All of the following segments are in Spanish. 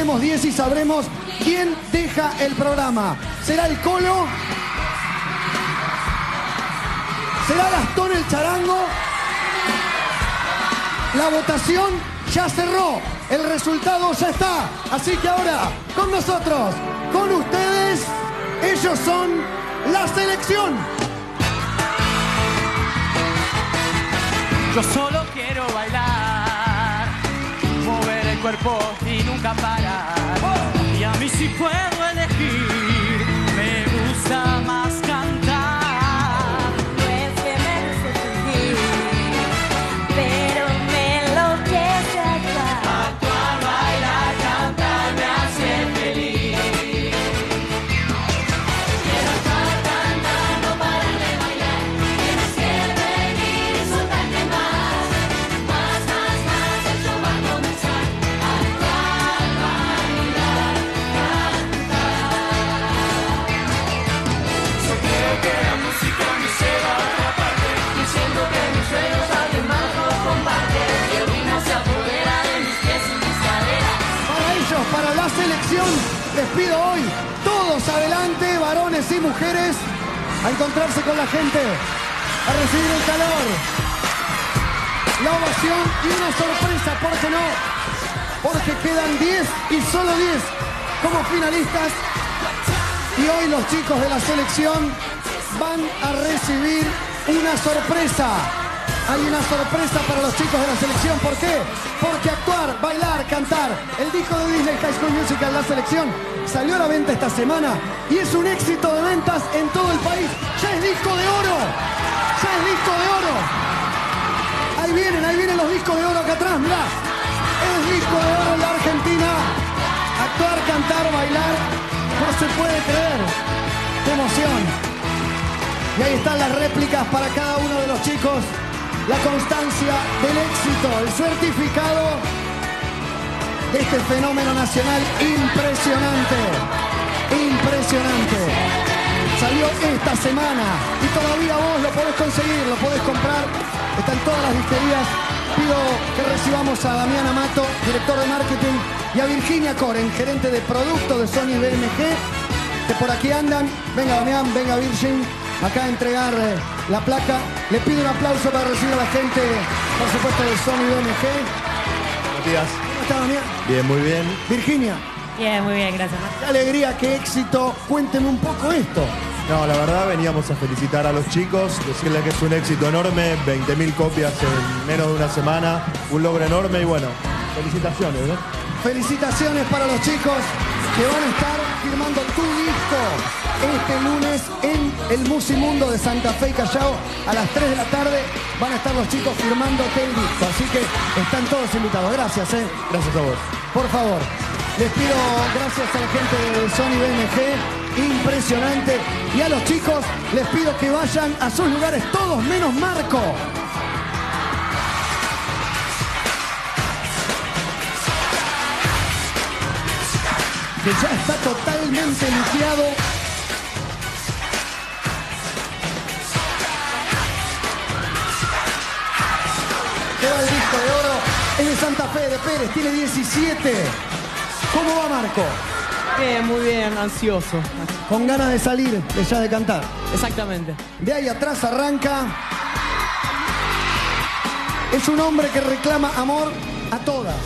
tenemos 10 y sabremos quién deja el programa. ¿Será el Colo? ¿Será Gastón el Charango? La votación ya cerró. El resultado ya está. Así que ahora, con nosotros, con ustedes, ellos son la selección. Yo solo cuerpo y nunca parar. Y a mí si puedo elegir, les pido hoy, todos adelante, varones y mujeres, a encontrarse con la gente, a recibir el calor, la ovación y una sorpresa, ¿por qué no? Porque quedan 10 y solo 10 como finalistas. Y hoy los chicos de la selección van a recibir una sorpresa. Hay una sorpresa para los chicos de la selección. ¿Por qué? Porque actuar, bailar, cantar. El disco de Disney High School Musical, la selección, salió a la venta esta semana y es un éxito de ventas en todo el país. Ya es disco de oro. Ya es disco de oro. Ahí vienen, ahí vienen los discos de oro acá atrás, mirá. Es disco de oro en la Argentina. Actuar, cantar, bailar. No se puede creer. ¡Qué emoción! Y ahí están las réplicas para cada uno de los chicos. La constancia del éxito, el certificado de este fenómeno nacional impresionante. Impresionante. Salió esta semana y todavía vos lo podés conseguir, lo podés comprar. Está en todas las disquerías. Pido que recibamos a Damián Amato, director de marketing, y a Virginia Coren, gerente de producto de Sony BMG, que por aquí andan. Venga Damián, venga Virgin, acá a entregar eh, la placa. Le pido un aplauso para recibir a la gente, por supuesto, de Sony BMG. Buenos días. ¿Cómo está Damián? Bien, muy bien. Virginia, Bien, muy bien, gracias. qué alegría, qué éxito. Cuénteme un poco esto. No, la verdad veníamos a felicitar a los chicos, decirles que es un éxito enorme, 20.000 copias en menos de una semana, un logro enorme y bueno, felicitaciones, ¿no? Felicitaciones para los chicos que van a estar firmando tu disco este lunes en el Musimundo de Santa Fe y Callao a las 3 de la tarde. Van a estar los chicos firmándote el disco, así que están todos invitados. Gracias, eh. Gracias a vos. Por favor, les pido gracias a la gente de Sony BMG, impresionante. Y a los chicos les pido que vayan a sus lugares todos menos Marco. Que ya está totalmente limpiado. Queda el disco de oro. Es de Santa Fe de Pérez, tiene 17. ¿Cómo va Marco? Bien, muy bien, ansioso. Con ganas de salir, de ya de cantar. Exactamente. De ahí atrás arranca. Es un hombre que reclama amor a todas.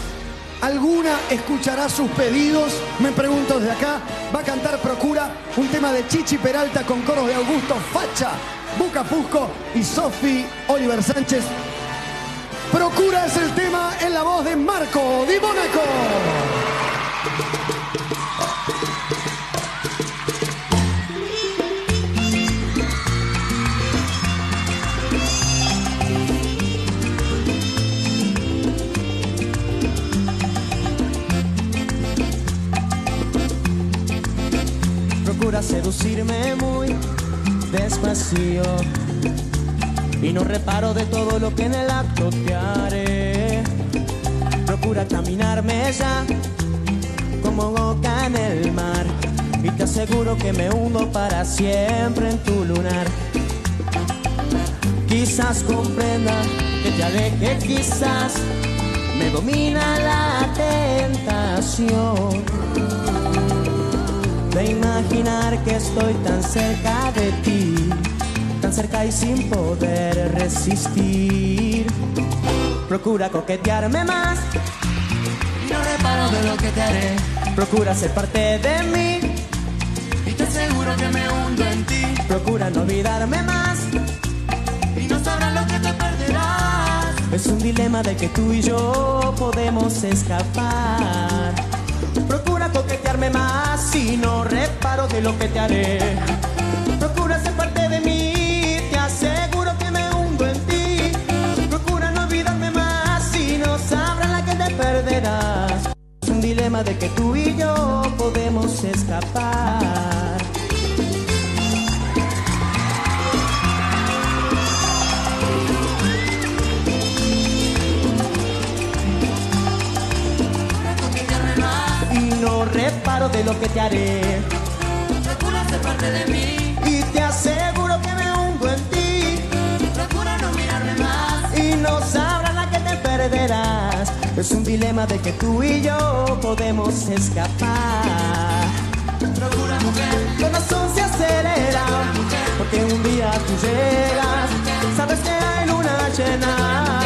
¿Alguna escuchará sus pedidos? Me pregunto desde acá. Va a cantar Procura, un tema de Chichi Peralta con coros de Augusto Facha, Buca Fusco y Sofi Oliver Sánchez. Procura es el tema en la voz de Marco Di. Procura seducirme muy despacio. Y no reparo de todo lo que en el acto te haré. Procura caminarme ya como boca en el mar. Y te aseguro que me hundo para siempre en tu lunar. Quizás comprenda que te aleje, quizás me domina la tentación de imaginar que estoy tan cerca de ti, cerca y sin poder resistir. Procura coquetearme más y no reparo de lo que te haré. Procura ser parte de mí y te aseguro que me hundo en ti. Procura no olvidarme más y no sabrás lo que te perderás. Es un dilema de que tú y yo podemos escapar. Procura coquetearme más y no reparo de lo que te haré. Procura ser De que tú y yo podemos escapar. y no reparo de lo que te haré. Parte de mí Es un dilema de que tú y yo podemos escapar. Procura mujer, corazón se acelera porque un día tú llegas. Sabes que hay luna llena.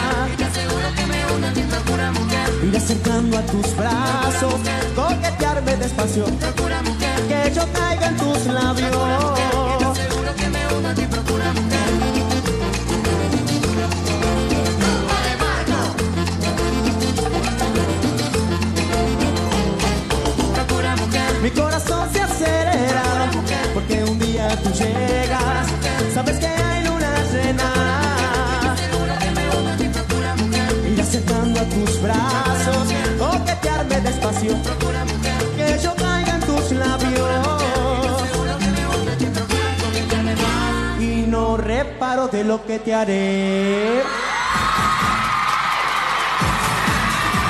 Ir acercando a tus brazos, coquetearme despacio. Que yo caiga en tus labios. Lo que te haré.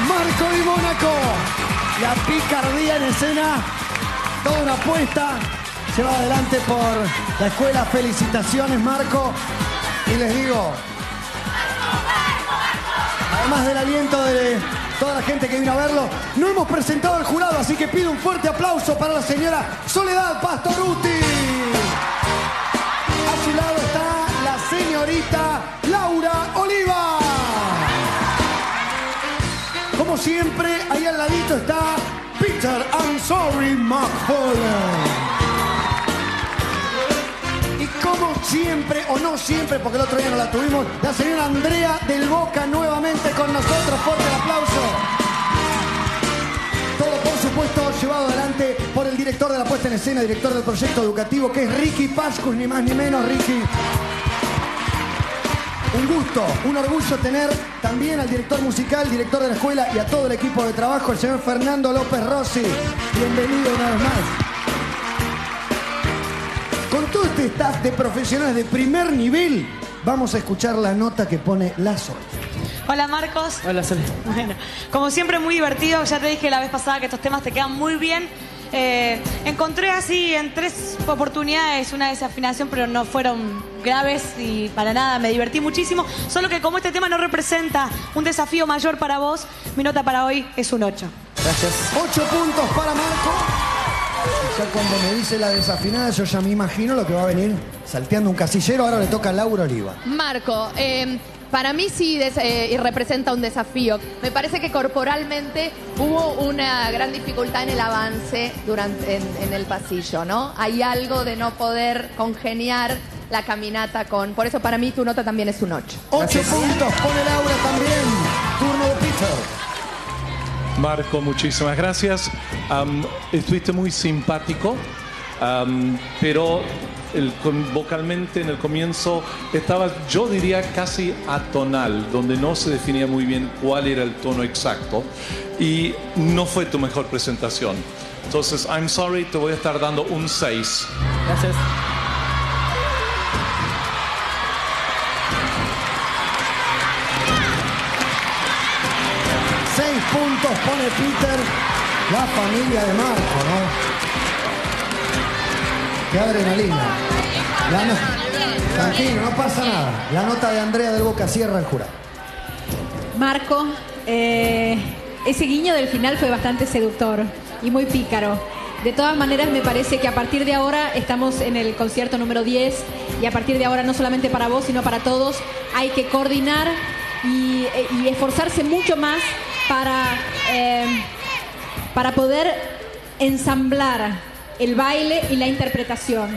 Marco y Mónaco. La picardía en escena. Toda una apuesta. Llevada adelante por la escuela. Felicitaciones, Marco. Y les digo. Además del aliento de toda la gente que vino a verlo, no hemos presentado al jurado, así que pido un fuerte aplauso para la señora Soledad Pastoruti. Laura Oliva. Como siempre, ahí al ladito está Peter I'm Sorry McFarlane. Y como siempre, o no siempre, porque el otro día no la tuvimos, la señora Andrea del Boca nuevamente con nosotros. Fuerte el aplauso. Todo, por supuesto, llevado adelante por el director de la puesta en escena, director del proyecto educativo, que es Ricky Pascus, ni más ni menos, Ricky. Un gusto, un orgullo tener también al director musical, director de la escuela y a todo el equipo de trabajo, el señor Fernando López Rossi. Bienvenido una vez más. Con todo este staff de profesionales de primer nivel, vamos a escuchar la nota que pone la Sol. Hola Marcos. Hola, Sole. Bueno, como siempre muy divertido, ya te dije la vez pasada que estos temas te quedan muy bien. Eh, encontré así en tres oportunidades una desafinación, pero no fueron graves y para nada, me divertí muchísimo. Solo que como este tema no representa un desafío mayor para vos, mi nota para hoy es un 8. Gracias. Ocho puntos para Marco. Ya cuando me dice la desafinada, yo ya me imagino lo que va a venir salteando un casillero. Ahora le toca a Laura Oliva. Marco, eh, para mí sí des- eh, y representa un desafío. Me parece que corporalmente hubo una gran dificultad en el avance durante en, en el pasillo, ¿no? Hay algo de no poder congeniar la caminata con. Por eso para mí tu nota también es un 8. Ocho puntos pone Laura también. Turno de Peter. Marco, muchísimas gracias. Estuviste muy simpático, pero el- vocalmente en el comienzo estaba, yo diría, casi atonal, donde no se definía muy bien cuál era el tono exacto y no fue tu mejor presentación. Entonces, I'm sorry, te voy a estar dando un 6. Gracias. Seis puntos pone Peter. La familia de Marco, ¿no? Qué adrenalina. La no- Tranquilo, no pasa nada. La nota de Andrea del Boca cierra el jurado. Marco, eh, ese guiño del final fue bastante seductor y muy pícaro. De todas maneras, me parece que a partir de ahora estamos en el concierto número 10 y a partir de ahora no solamente para vos, sino para todos, hay que coordinar y, esforzarse mucho más para, eh, para poder ensamblar el baile y la interpretación.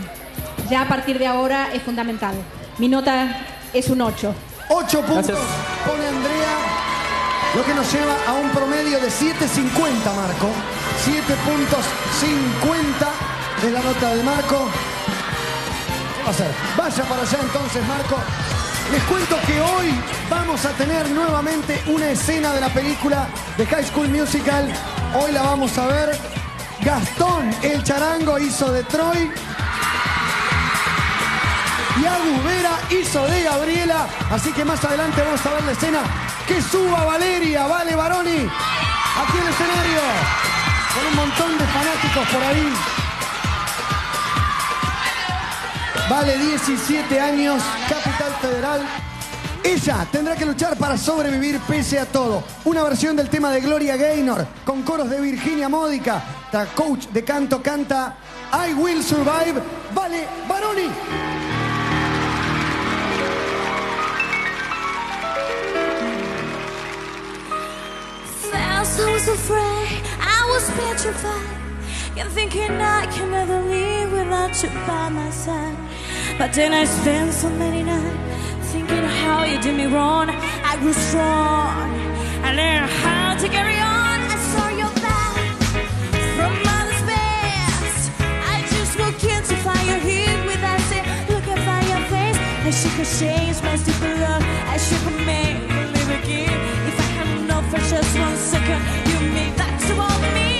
Ya a partir de ahora es fundamental. Mi nota es un 8. 8 puntos Gracias. pone Andrea, lo que nos lleva a un promedio de 7.50, Marco. 7 puntos 50 es la nota de Marco. ¿Qué va a hacer? Vaya para allá entonces, Marco. Les cuento que hoy vamos a tener nuevamente una escena de la película de High School Musical. Hoy la vamos a ver. Gastón, el charango, hizo de Troy. Y Agus hizo de Gabriela. Así que más adelante vamos a ver la escena. Que suba Valeria, vale Baroni. Aquí en el escenario. Con un montón de fanáticos por ahí. Vale 17 años, Capital Federal. Ella tendrá que luchar para sobrevivir pese a todo. Una versión del tema de Gloria Gaynor con coros de Virginia Módica. La coach de canto canta I Will Survive. Vale Baroni. I was afraid, I was petrified. Thinking I can never without you by. But then I spent so many nights thinking how you did me wrong. I grew strong. I learned how to carry on. I saw your back from mother's best. I just walked in to find you here with us. Look at your face. I should have changed my stupid love. I should have made live again. If I had known for just one second, you made that to all me.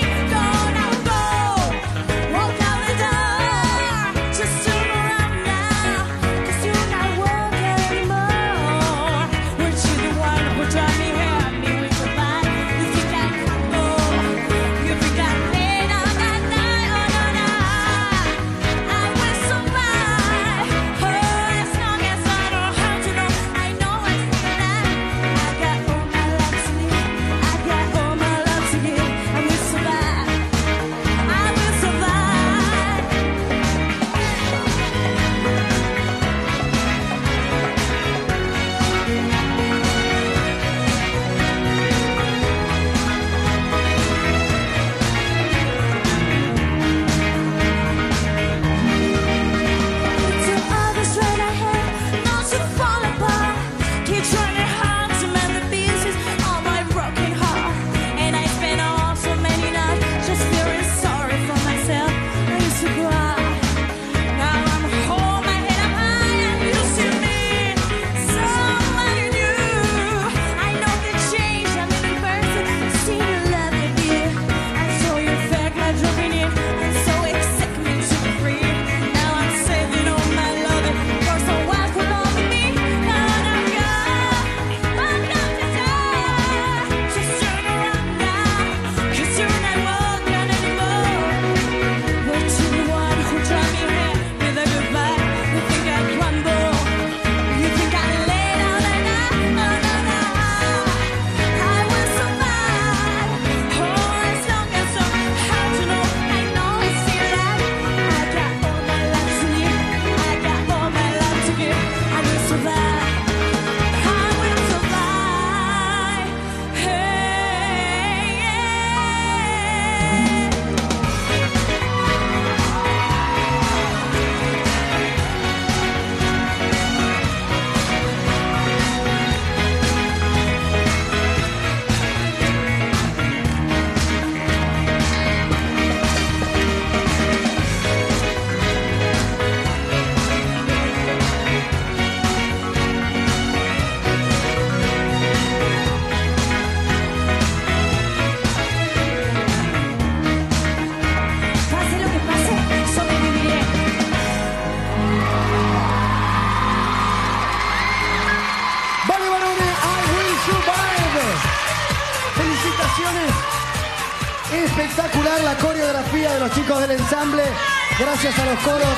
Gracias a los coros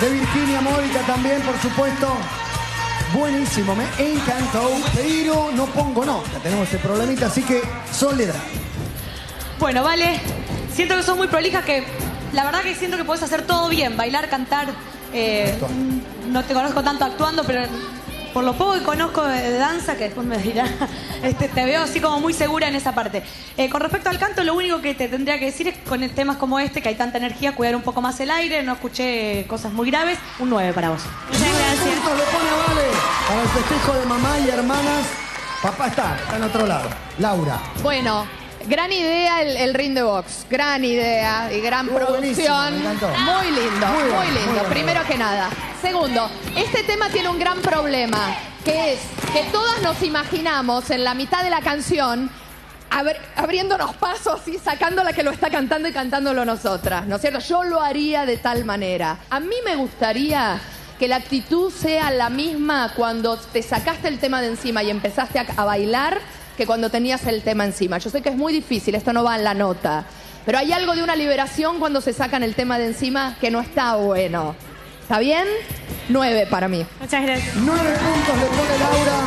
de Virginia Módica también, por supuesto. Buenísimo, me encantó, pero no pongo nota. Tenemos ese problemita, así que Soledad. Bueno, vale. Siento que sos muy prolija, que la verdad que siento que podés hacer todo bien, bailar, cantar. eh, no te conozco tanto actuando, pero por lo poco que conozco de, de danza, que después me dirá, este, te veo así como muy segura en esa parte. Eh, con respecto al canto, lo único que te tendría que decir es con temas como este, que hay tanta energía, cuidar un poco más el aire, no escuché cosas muy graves. Un 9 para vos. Muchas gracias. le pone Vale para el festejo de mamá y hermanas. Papá está, está en otro lado. Laura. Bueno, gran idea el, el ring de box. Gran idea y gran Estuvo producción. me encantó. Muy lindo, Muy lindo. muy bueno. Primero que nada. Segundo, este tema tiene un gran problema, que es que todas nos imaginamos en la mitad de la canción abr- abriéndonos pasos y sacando la que lo está cantando y cantándolo nosotras, ¿no es cierto? Yo lo haría de tal manera. A mí me gustaría que la actitud sea la misma cuando te sacaste el tema de encima y empezaste a, a bailar que cuando tenías el tema encima. Yo sé que es muy difícil, esto no va en la nota, pero hay algo de una liberación cuando se sacan el tema de encima que no está bueno. ¿Está bien? Nueve para mí. Muchas gracias. Nueve puntos le pone Laura.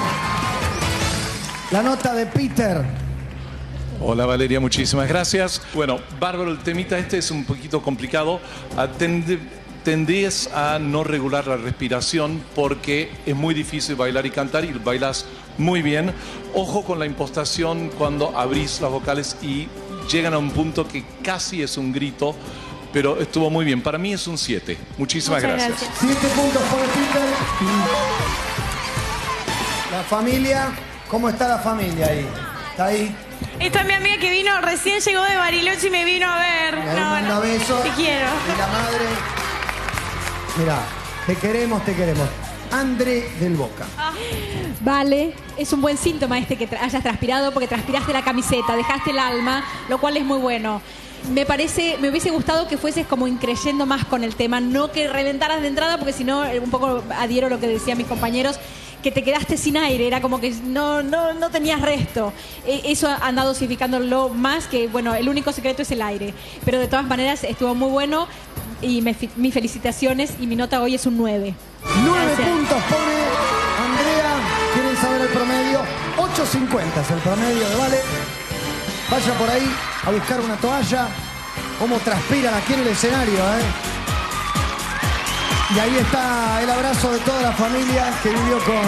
La nota de Peter. Hola Valeria, muchísimas gracias. Bueno, bárbaro, el temita este es un poquito complicado. Ah, tende- Tendés a no regular la respiración porque es muy difícil bailar y cantar y bailas muy bien. Ojo con la impostación cuando abrís las vocales y llegan a un punto que casi es un grito, pero estuvo muy bien. Para mí es un 7. Muchísimas Muchas gracias. gracias. Siete puntos pone Peter. La familia. ¿Cómo está la familia ahí? ¿Está ahí? Esta es mi amiga que vino, recién llegó de Bariloche y me vino a ver. Manda besos. Te quiero. Y la madre. Mirá, te queremos, te queremos. André del Boca. Vale, es un buen síntoma este que tra- hayas transpirado porque transpiraste la camiseta, dejaste el alma, lo cual es muy bueno. Me parece, me hubiese gustado que fueses como increyendo más con el tema, no que reventaras de entrada, porque si no, eh, un poco adhiero a lo que decían mis compañeros, que te quedaste sin aire, era como que no, no, no tenías resto. E- Eso ha andado dosificándolo más que, bueno, el único secreto es el aire. Pero de todas maneras estuvo muy bueno y me mis felicitaciones y mi nota hoy es un 9. Nueve Gracias. puntos pone Andrea. ¿Quieren saber el promedio? 8.50 es el promedio de Vale. Vaya por ahí a buscar una toalla. Cómo transpiran aquí en el escenario, ¿eh? Y ahí está el abrazo de toda la familia que vivió con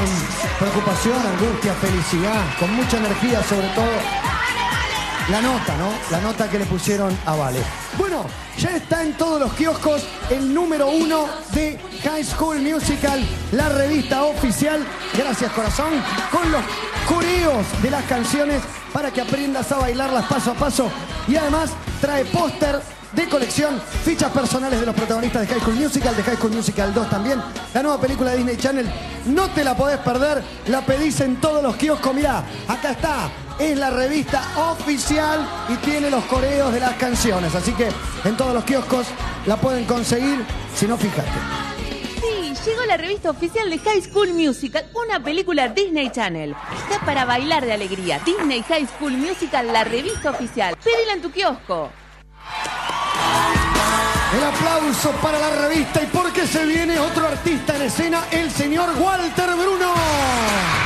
preocupación, angustia, felicidad, con mucha energía sobre todo. La nota, ¿no? La nota que le pusieron a Vale. Bueno, ya está en todos los kioscos el número uno de High School Musical, la revista oficial. Gracias, corazón. Con los coreos de las canciones para que aprendas a bailarlas paso a paso. Y además trae póster de colección, fichas personales de los protagonistas de High School Musical, de High School Musical 2 también. La nueva película de Disney Channel, no te la podés perder, la pedís en todos los kioscos. Mirá, acá está, es la revista oficial y tiene los coreos de las canciones. Así que en todos los kioscos la pueden conseguir, si no, fíjate. Sí, llegó la revista oficial de High School Musical, una película Disney Channel. Está para bailar de alegría. Disney High School Musical, la revista oficial. Pedila en tu kiosco. El aplauso para la revista y porque se viene otro artista en escena, el señor Walter Bruno.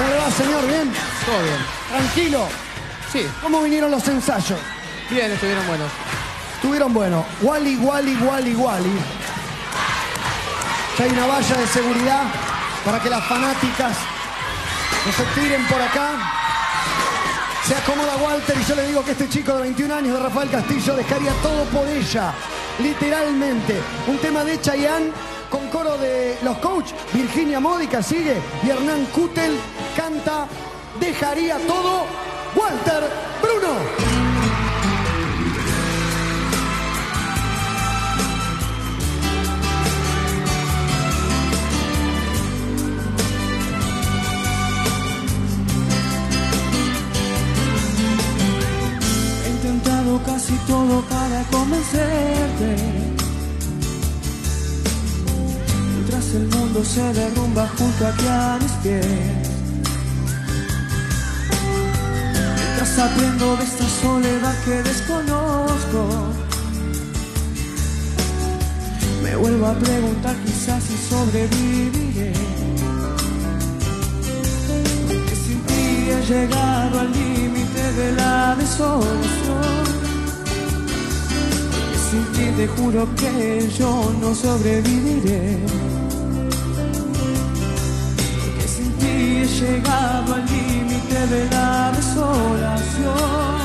¿Cómo le va, señor? ¿Bien? Todo bien. Tranquilo. Sí, ¿Cómo vinieron los ensayos? bien, estuvieron buenos. Estuvieron buenos. Wally, Wally, Wally, Wally. Ya hay una valla de seguridad para que las fanáticas no se tiren por acá. Se acomoda Walter y yo le digo que este chico de 21 años de Rafael Castillo dejaría todo por ella. Literalmente. Un tema de Chayanne con coro de los coach. Virginia Módica sigue y Hernán Kutel canta Dejaría todo. Walter Bruno. He intentado casi todo para convencerte. Mientras el mundo se derrumba junto aquí a mis pies. Mientras aprendo de esta soledad que desconozco. Me vuelvo a preguntar quizás si sobreviviré. Que sin ti he llegado al límite de la desolación. Sin ti te juro que yo no sobreviviré. Llegado al límite de la desolación.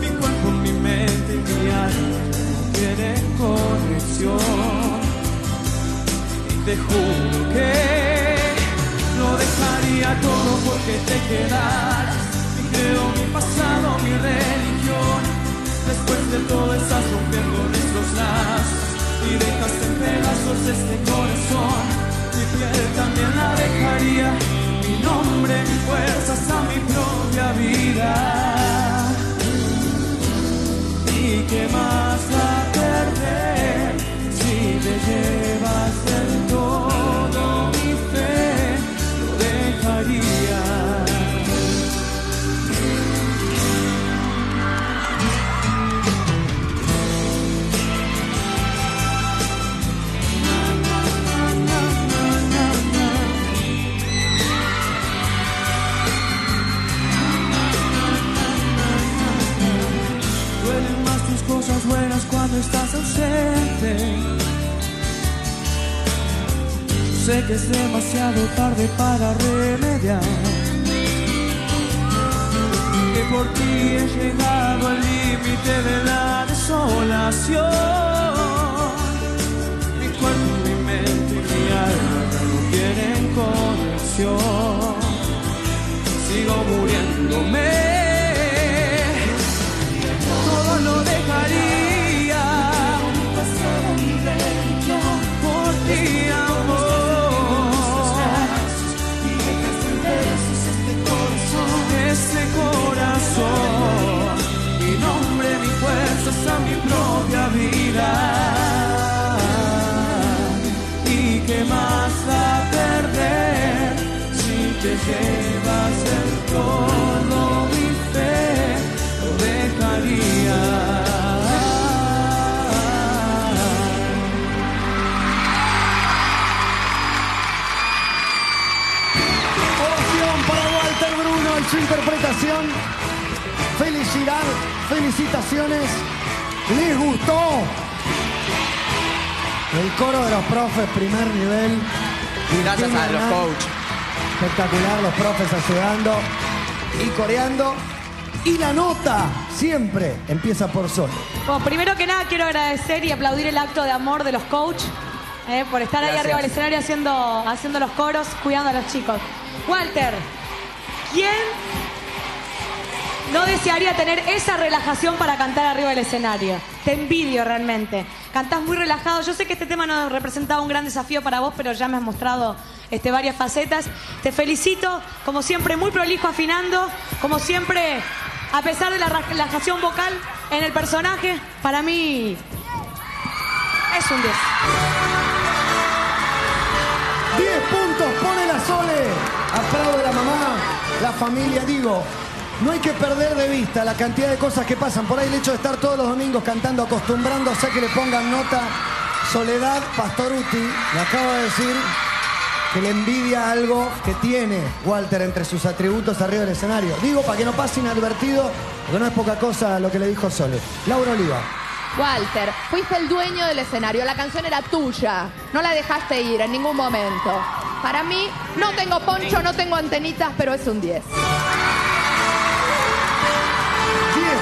Mi cuerpo, mi mente y mi alma tienen conexión. Y te juro que lo dejaría todo porque te quedaras. Mi credo, mi pasado, mi religión. Después de todo estás rompiendo nuestros lazos y dejas en pedazos este corazón. Es demasiado tarde para remediar. Que por ti he llegado al límite de la desolación. Mi cuerpo, mi mente y mi alma no tienen conexión. Sigo muriéndome todo lo dejaría te llevas el todo mi fe lo dejaría. Para Walter Bruno en su interpretación. Felicidad, felicitaciones. ¿Les gustó? El coro de los profes, primer nivel. Gracias a los coach. Espectacular, los profes ayudando y coreando. Y la nota siempre empieza por sol. Bueno, primero que nada quiero agradecer y aplaudir el acto de amor de los coach eh, por estar ahí arriba del escenario haciendo, haciendo los coros, cuidando a los chicos. Walter, ¿quién no desearía tener esa relajación para cantar arriba del escenario? Te envidio realmente. Cantás muy relajado. Yo sé que este tema no representaba un gran desafío para vos, pero ya me has mostrado este, varias facetas. Te felicito, como siempre, muy prolijo afinando, como siempre, a pesar de la relajación vocal en el personaje, para mí es un 10. 10 puntos, pone la Sole. Aplaude la mamá, la familia, digo. No hay que perder de vista la cantidad de cosas que pasan. Por ahí el hecho de estar todos los domingos cantando, acostumbrándose a que le pongan nota. Soledad Pastoruti me acaba de decir que le envidia algo que tiene Walter entre sus atributos arriba del escenario. Digo, para que no pase inadvertido, porque no es poca cosa lo que le dijo Sole. Laura Oliva. Walter, fuiste el dueño del escenario, la canción era tuya, no la dejaste ir en ningún momento. Para mí, no tengo poncho, no tengo antenitas, pero es un 10. 10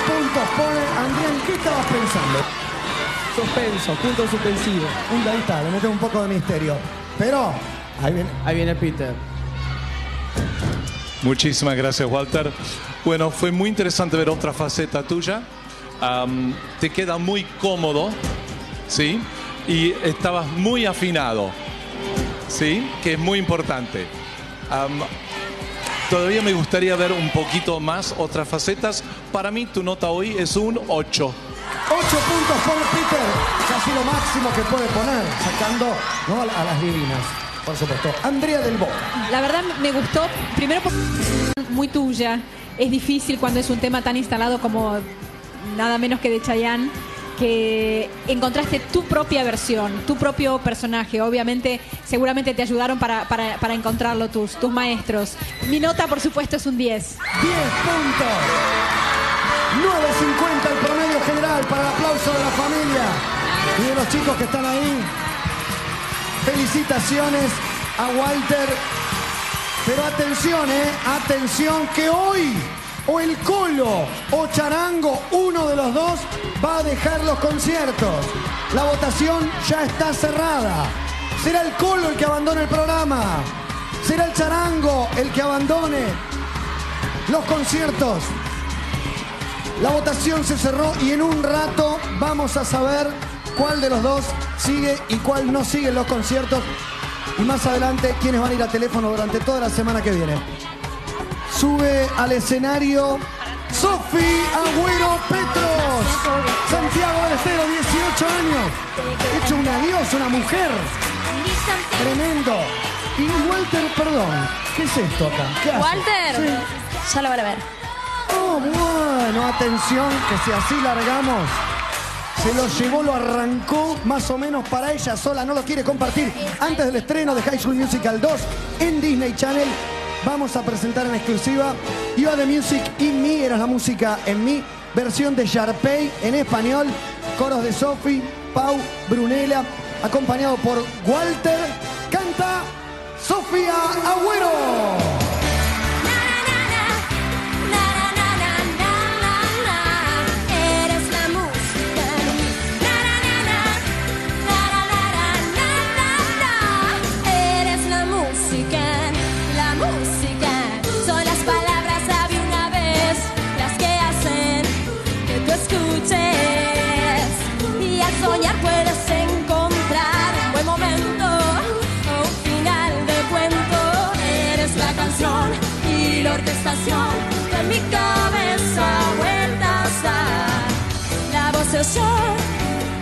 puntos pone Andrián. ¿Qué estabas pensando? Suspenso, punto suspensivo. Un ahí está, le un poco de misterio. Pero, ahí viene. Ahí viene Peter. Muchísimas gracias, Walter. Bueno, fue muy interesante ver otra faceta tuya. Te queda muy cómodo, ¿sí? Y estabas muy afinado, ¿sí? Que es muy importante. Todavía me gustaría ver un poquito más otras facetas. Para mí, tu nota hoy es un 8. 8 puntos pone Peter. Casi lo máximo que puede poner, sacando ¿no? a las divinas, por supuesto. Andrea del Boca. La verdad me gustó, primero por muy tuya. Es difícil cuando es un tema tan instalado como nada menos que de Chayanne. que encontraste tu propia versión, tu propio personaje. Obviamente, seguramente te ayudaron para, para- para encontrarlo tus, tus maestros. Mi nota, por supuesto, es un 10. 10 puntos. 9.50 el promedio general para el aplauso de la familia y de los chicos que están ahí. Felicitaciones a Walter. Pero atención, eh, atención que hoy o el Colo o Charango, uno de los dos, va a dejar los conciertos. La votación ya está cerrada. Será el Colo el que abandone el programa. Será el Charango el que abandone los conciertos. La votación se cerró y en un rato vamos a saber cuál de los dos sigue y cuál no sigue en los conciertos. Y más adelante, quiénes van a ir a teléfono durante toda la semana que viene. Sube al escenario Sofi Agüero Petros. Santiago del Estero, 18 años. Hecho una diosa, una mujer. Tremendo. Y Walter, perdón, ¿qué es esto acá? ¿Qué hace? Walter, Sí. ya lo van a ver. Oh, bueno, atención, que si así largamos, se lo llevó, lo arrancó más o menos para ella sola, no lo quiere compartir. Antes del estreno de High School Musical 2 en Disney Channel, vamos a presentar en exclusiva You Are the Music in Me, era la música en mí, versión de Sharpay en español, coros de Sophie, Pau, Brunella, acompañado por Walter, canta Sofía Agüero.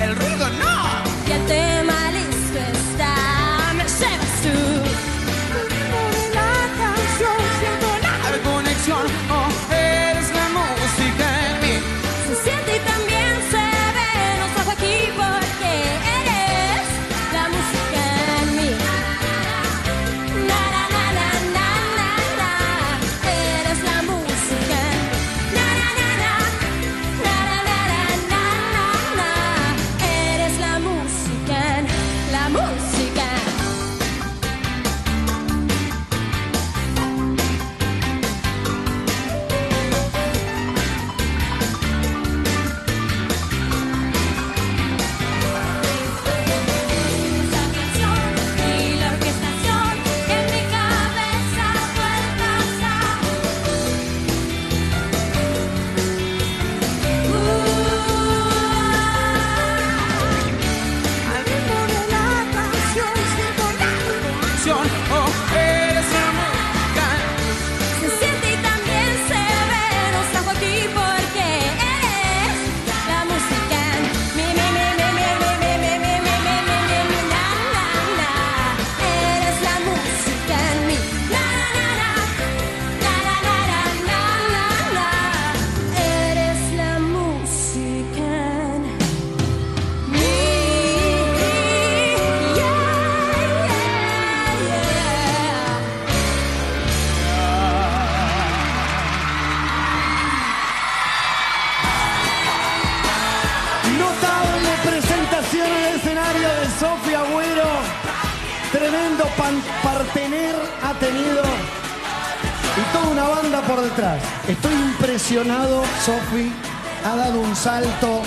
el ruido Sofi. Ha dado un salto.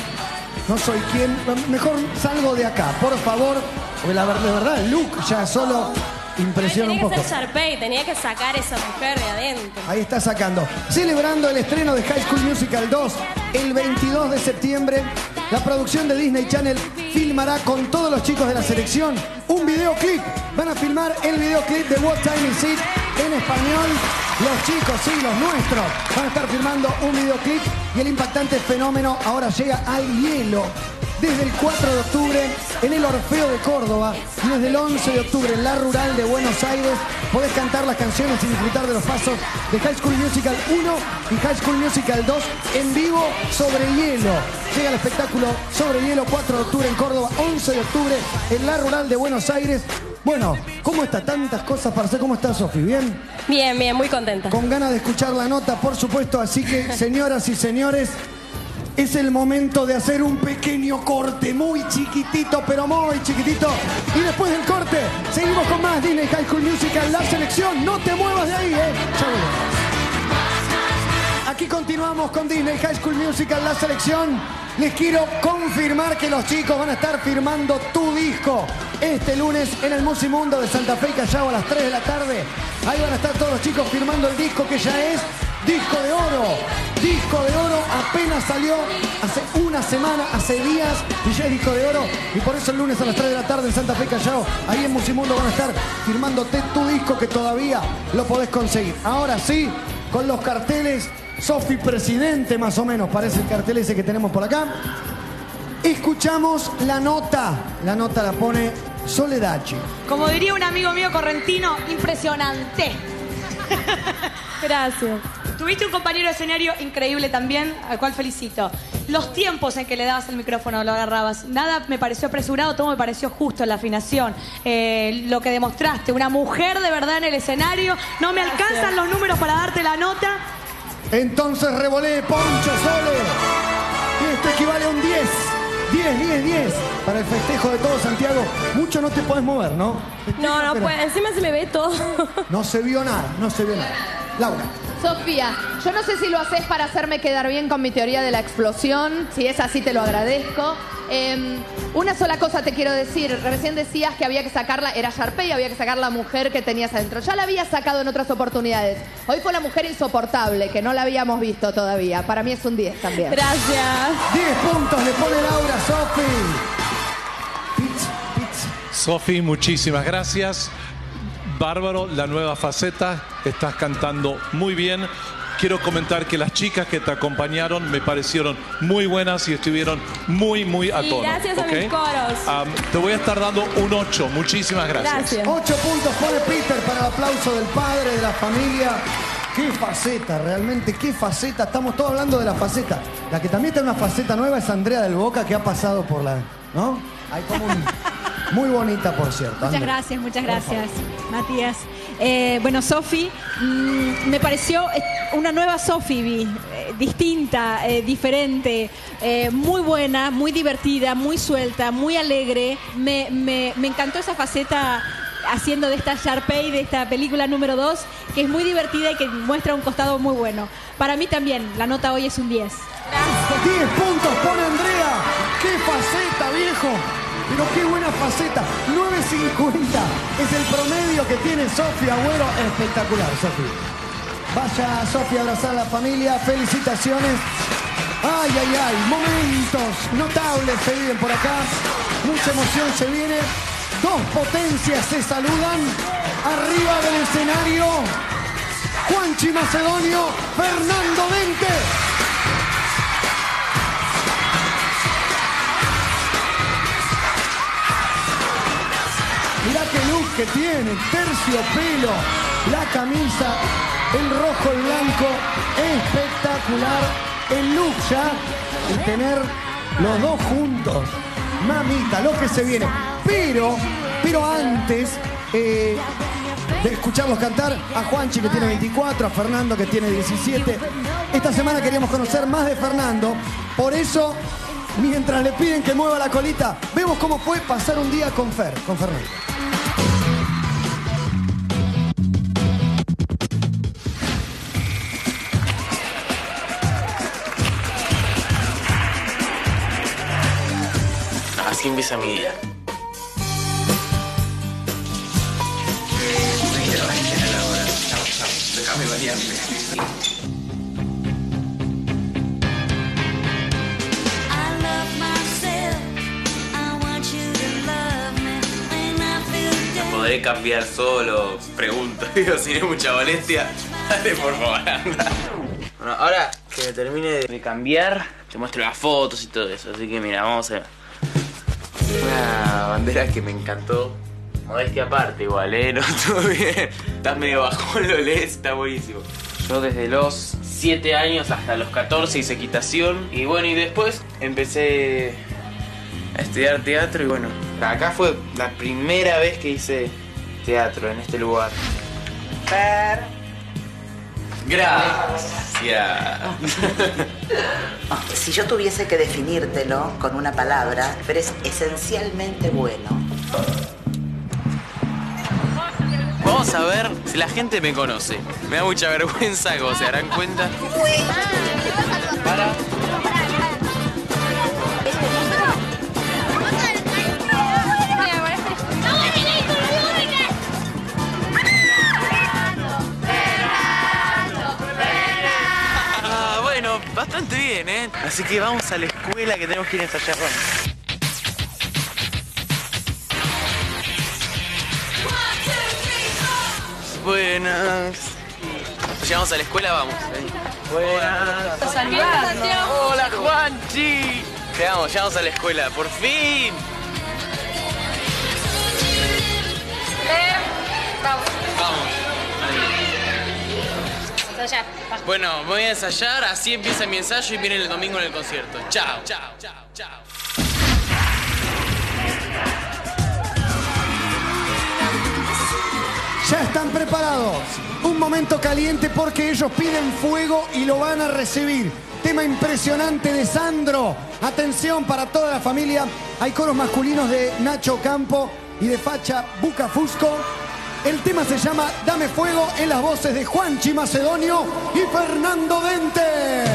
No soy quien. Mejor salgo de acá, por favor. Porque la de verdad, el look ya solo impresiona un Tenía poco. que ser Sharpay, tenía que sacar esa mujer de adentro. Ahí está sacando. Celebrando el estreno de High School Musical 2 el 22 de septiembre. La producción de Disney Channel filmará con todos los chicos de la selección un videoclip. Van a filmar el videoclip de What Time Is It en español. Los chicos, sí, los nuestros, van a estar filmando un videoclip y el impactante fenómeno ahora llega al hielo. desde el 4 de octubre en el Orfeo de Córdoba y desde el 11 de octubre en la Rural de Buenos Aires podés cantar las canciones y disfrutar de los pasos de High School Musical 1 y High School Musical 2 en vivo sobre hielo. Llega el espectáculo sobre hielo 4 de octubre en Córdoba, 11 de octubre en la Rural de Buenos Aires. Bueno, ¿cómo está? Tantas cosas para hacer. ¿Cómo está, Sofi? ¿Bien? Bien, bien, muy contenta. Con ganas de escuchar la nota, por supuesto. Así que, señoras y señores, es el momento de hacer un pequeño corte, muy chiquitito, pero muy chiquitito. Y después del corte, seguimos con más Disney High School Musical, la selección. No te muevas de ahí, ¿eh? Volvemos. Aquí continuamos con Disney High School Musical, la selección. Les quiero confirmar que los chicos van a estar firmando tu disco este lunes en el Musimundo de Santa Fe y Callao a las 3 de la tarde. Ahí van a estar todos los chicos firmando el disco que ya es disco de oro. Disco de oro apenas salió hace una semana, hace días y ya es disco de oro. Y por eso el lunes a las 3 de la tarde en Santa Fe y Callao, ahí en Musimundo van a estar firmándote tu disco que todavía lo podés conseguir. Ahora sí, con los carteles Sofi Presidente, más o menos, parece el cartel ese que tenemos por acá. Escuchamos la nota. La nota la pone Soledachi. Como diría un amigo mío correntino, impresionante. Gracias. Tuviste un compañero de escenario increíble también, al cual felicito. Los tiempos en que le dabas el micrófono, lo agarrabas, nada me pareció apresurado, todo me pareció justo en la afinación. Eh, lo que demostraste, una mujer de verdad en el escenario. No me alcanzan los números para darte la nota. Entonces revolé Poncho Sole. Y esto equivale a un 10. 10, 10, 10. Para el festejo de todo Santiago. Mucho no te puedes mover, ¿no? No, no, Pero pues encima se me ve todo. No se vio nada, no se vio nada. Laura. Sofía, yo no sé si lo haces para hacerme quedar bien con mi teoría de la explosión. Si es así, te lo agradezco. Eh, una sola cosa te quiero decir. Recién decías que había que sacarla, era Sharpay, había que sacar la mujer que tenías adentro. Ya la había sacado en otras oportunidades. Hoy fue la mujer insoportable, que no la habíamos visto todavía. Para mí es un 10 también. Gracias. 10 puntos le pone Laura Sofi. Sofi, muchísimas gracias. Bárbaro, la nueva faceta, estás cantando muy bien. Quiero comentar que las chicas que te acompañaron me parecieron muy buenas y estuvieron muy, muy a Y tono. gracias a ¿ok? mis coros. Am, te voy a estar dando un 8. Muchísimas gracias. Gracias. 8 puntos pone Peter para el aplauso del padre, de la familia. Qué faceta, realmente, qué faceta. Estamos todos hablando de la faceta. La que también tiene una faceta nueva es Andrea del Boca, que ha pasado por la. ¿No? Hay como un. Muy bonita, por cierto. Muchas gracias, muchas gracias, Matías. Eh, bueno, Sofi, mm, me pareció eh, una nueva Sofi, eh, distinta, eh, diferente, muy buena, muy divertida, muy suelta, muy alegre. Me, me- me encantó esa faceta haciendo de esta Sharpay, de esta película número 2, que es muy divertida y que muestra un costado muy bueno. Para mí también, la nota hoy es un 10. 10 puntos pone Andrea. ¡Qué faceta, viejo! Pero qué buena faceta. 9.50 es el promedio que tiene Sofía Agüero. Espectacular, Sofía. Vaya, Sofía, a abrazar a la familia. Felicitaciones. Ay, ay, ay. Momentos notables se viven por acá. Mucha emoción se viene. Dos potencias se saludan. Arriba del escenario. Juanchi Macedonio, Fernando Dente. Mirá qué look que tiene, terciopelo, la camisa, el rojo y blanco, espectacular. El look ya, el tener los dos juntos. Mamita, lo que se viene. Pero, pero antes eh, de escucharlos cantar, a Juanchi que tiene 24, a Fernando que tiene 17. Esta semana queríamos conocer más de Fernando, por eso, mientras le piden que mueva la colita, vemos cómo fue pasar un día con Fer, con Fernando. Así empieza mi día. Déjame bañarme. ¿Podré cambiar solo? Pregunto, digo, si no hay mucha molestia. Dale, por favor. Bueno, ahora que termine de cambiar, te muestro las fotos y todo eso. Así que mira, vamos a Una bandera que me encantó. Modestia aparte igual, ¿eh? No, todo bien. Estás medio bajón, lo lees, está buenísimo. Yo desde los 7 años hasta los 14 hice equitación. Y bueno, y después empecé a estudiar teatro y bueno, acá fue la primera vez que hice teatro en este lugar. Gracias. Si yo tuviese que definírtelo con una palabra, pero es esencialmente bueno. Vamos a ver si la gente me conoce. Me da mucha vergüenza, como se darán cuenta. Para. Así que vamos a la escuela que tenemos que ir a ensayar. Vamos. Buenas. Llegamos a la escuela, vamos. Vení. Buenas. Hola, Juanchi. Llegamos, llegamos a la escuela, por fin. Vamos. Vamos. Ensayar. Bueno, voy a ensayar, así empieza mi ensayo y viene el domingo en el concierto. Chao, chao, chao, chao. Ya están preparados. Un momento caliente porque ellos piden fuego y lo van a recibir. Tema impresionante de Sandro. Atención para toda la familia. Hay coros masculinos de Nacho Campo y de Facha Bucafusco. El tema se llama Dame Fuego en las voces de Juanchi Macedonio y Fernando Dente.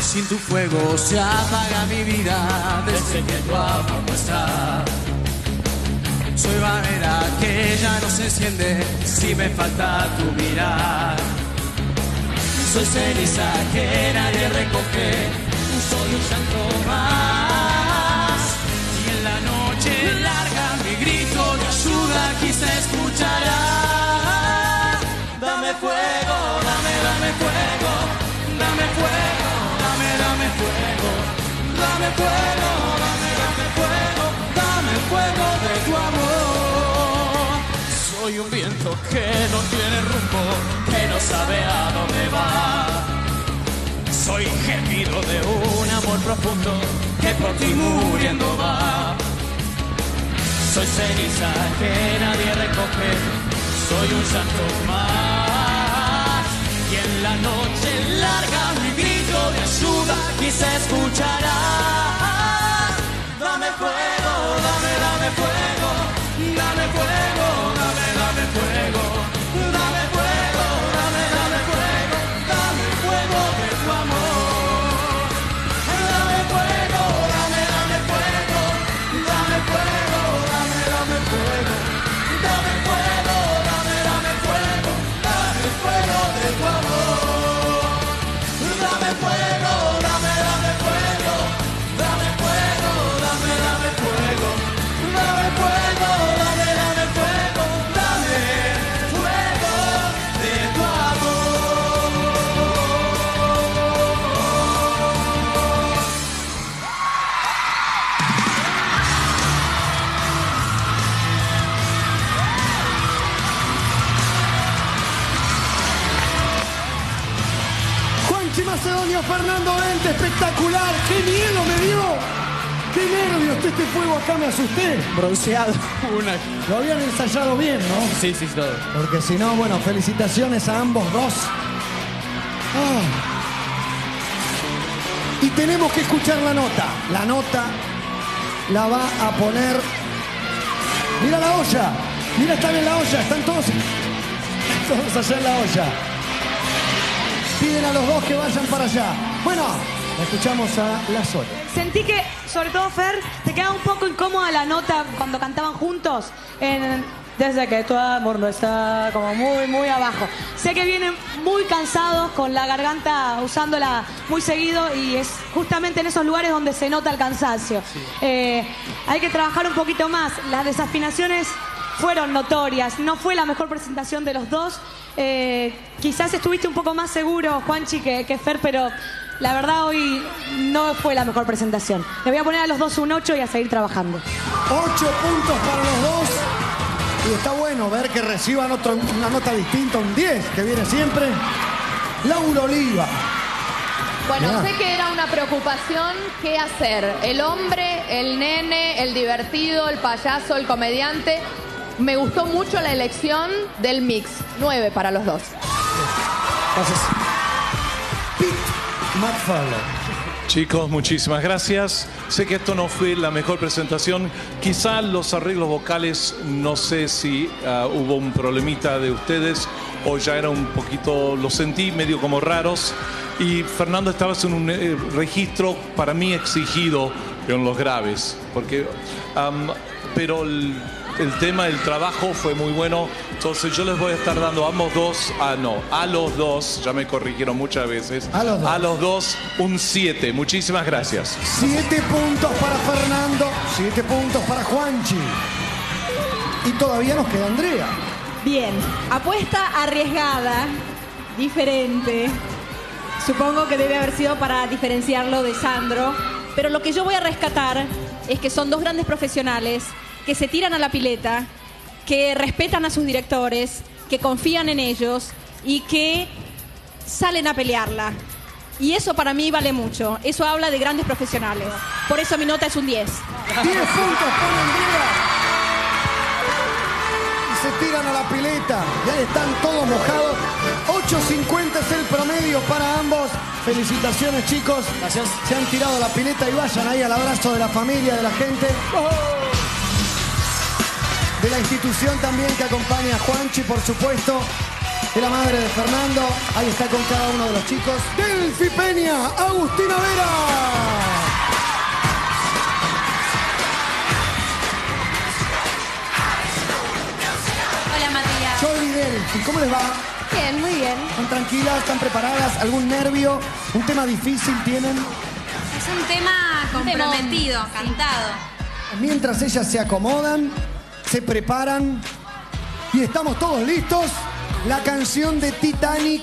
Sin tu fuego se apaga mi vida desde que tu amor no está. Soy barrera que ya no se enciende si me falta tu mirar. Soy ceniza que nadie recoge, soy un llanto más. Y en la noche larga mi grito de ayuda quise escuchará. Dame fuego, dame, dame fuego, dame fuego, dame, dame fuego, dame fuego, Que no tiene rumbo, que no sabe a dónde va. Soy gemido de un amor profundo que por ti muriendo va. Soy ceniza que nadie recoge, soy un santo más. Y en la noche larga mi grito de ayuda quise escuchará. Dame fuego, dame, dame fuego, dame fuego, dame, dame fuego, Fernando Dente, espectacular. ¡Qué miedo me dio! ¡Qué nervios! Este fuego acá me asusté. Bronceado. Una. Lo habían ensayado bien, ¿no? Sí, sí, todo. Porque si no, bueno, felicitaciones a ambos dos. Ah. Y tenemos que escuchar la nota. La nota la va a poner. Mira la olla. Mira, están en la olla. Están todos, todos allá en la olla. Piden a los dos que vayan para allá. Bueno, escuchamos a la Sol. Sentí que, sobre todo Fer, te quedaba un poco incómoda la nota cuando cantaban juntos. En, desde que tu amor no está como muy, muy abajo. Sé que vienen muy cansados con la garganta usándola muy seguido y es justamente en esos lugares donde se nota el cansancio. Eh, hay que trabajar un poquito más. Las desafinaciones fueron notorias. No fue la mejor presentación de los dos. Eh, quizás estuviste un poco más seguro, Juanchi, que, que Fer, pero la verdad hoy no fue la mejor presentación. Le voy a poner a los dos un 8 y a seguir trabajando. Ocho puntos para los dos. Y está bueno ver que reciban otro- una nota distinta, un 10, que viene siempre. Laura Oliva. Bueno, Mirá. sé que era una preocupación qué hacer. El hombre, el nene, el divertido, el payaso, el comediante. Me gustó mucho la elección del mix. Nueve para los dos. Gracias. Pete McFarlane. Chicos, muchísimas gracias. Sé que esto no fue la mejor presentación. Quizá los arreglos vocales, no sé si ah, hubo un problemita de ustedes o ya era un poquito, lo sentí medio como raros. Y Fernando, estabas en un eh, registro para mí exigido en los graves. Porque, pero el, el tema del trabajo fue muy bueno. Entonces yo les voy a estar dando a ambos dos, ah no, a los dos, ya me corrigieron muchas veces, A los dos. a los dos un 7. Muchísimas gracias. Siete puntos para Fernando, siete puntos para Juanchi. Y todavía nos queda Andrea. Bien, apuesta arriesgada, diferente. Supongo que debe haber sido para diferenciarlo de Sandro. Pero lo que yo voy a rescatar es que son dos grandes profesionales que se tiran a la pileta, que respetan a sus directores, que confían en ellos y que salen a pelearla. Y eso para mí vale mucho. Eso habla de grandes profesionales. Por eso mi nota es un 10. 10 puntos pone Andrea. Y se tiran a la pileta. Y ahí están todos mojados. 8.50 es el promedio para ambos. Felicitaciones, chicos. Gracias. Se han tirado a la pileta y vayan ahí al abrazo de la familia, de la gente. De la institución también que acompaña a Juanchi, por supuesto. De la madre de Fernando. Ahí está con cada uno de los chicos. Delfi Peña, Agustina Vera. Hola Matías. Choli Delphi, ¿cómo les va? Bien, muy bien. ¿Están tranquilas? ¿Están preparadas? ¿Algún nervio? ¿Un tema difícil tienen? Es un tema comprometido, cantado. Mientras ellas se acomodan, se preparan y estamos todos listos, la canción de Titanic,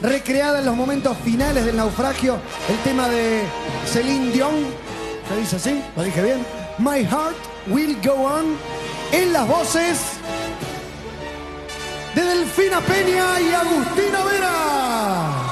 recreada en los momentos finales del naufragio, el tema de Celine Dion, ¿se dice así? ¿Lo dije bien? My Heart Will Go On, en las voces de Delfina Peña y Agustina Vera.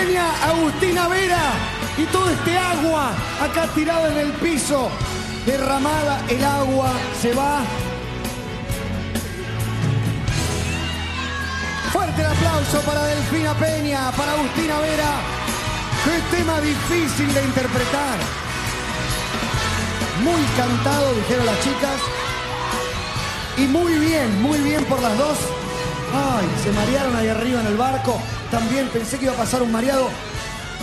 Peña, Agustina Vera y todo este agua acá tirada en el piso, derramada, el agua se va. Fuerte el aplauso para Delfina Peña, para Agustina Vera. Qué tema difícil de interpretar. Muy cantado, dijeron las chicas. Y muy bien, muy bien por las dos. Ay, se marearon ahí arriba en el barco. También pensé que iba a pasar un mareado.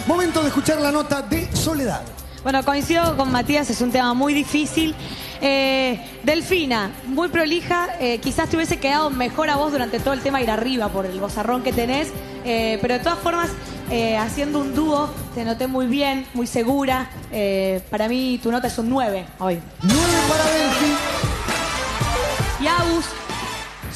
Momento de escuchar la nota de Soledad. Bueno, coincido con Matías, es un tema muy difícil. Eh, Delfina, muy prolija, eh, quizás te hubiese quedado mejor a vos durante todo el tema ir arriba por el bozarrón que tenés, eh, pero de todas formas, haciendo un dúo, te noté muy bien, muy segura. Para mí tu nota es un 9 hoy. 9 para Delfi. Y Agus,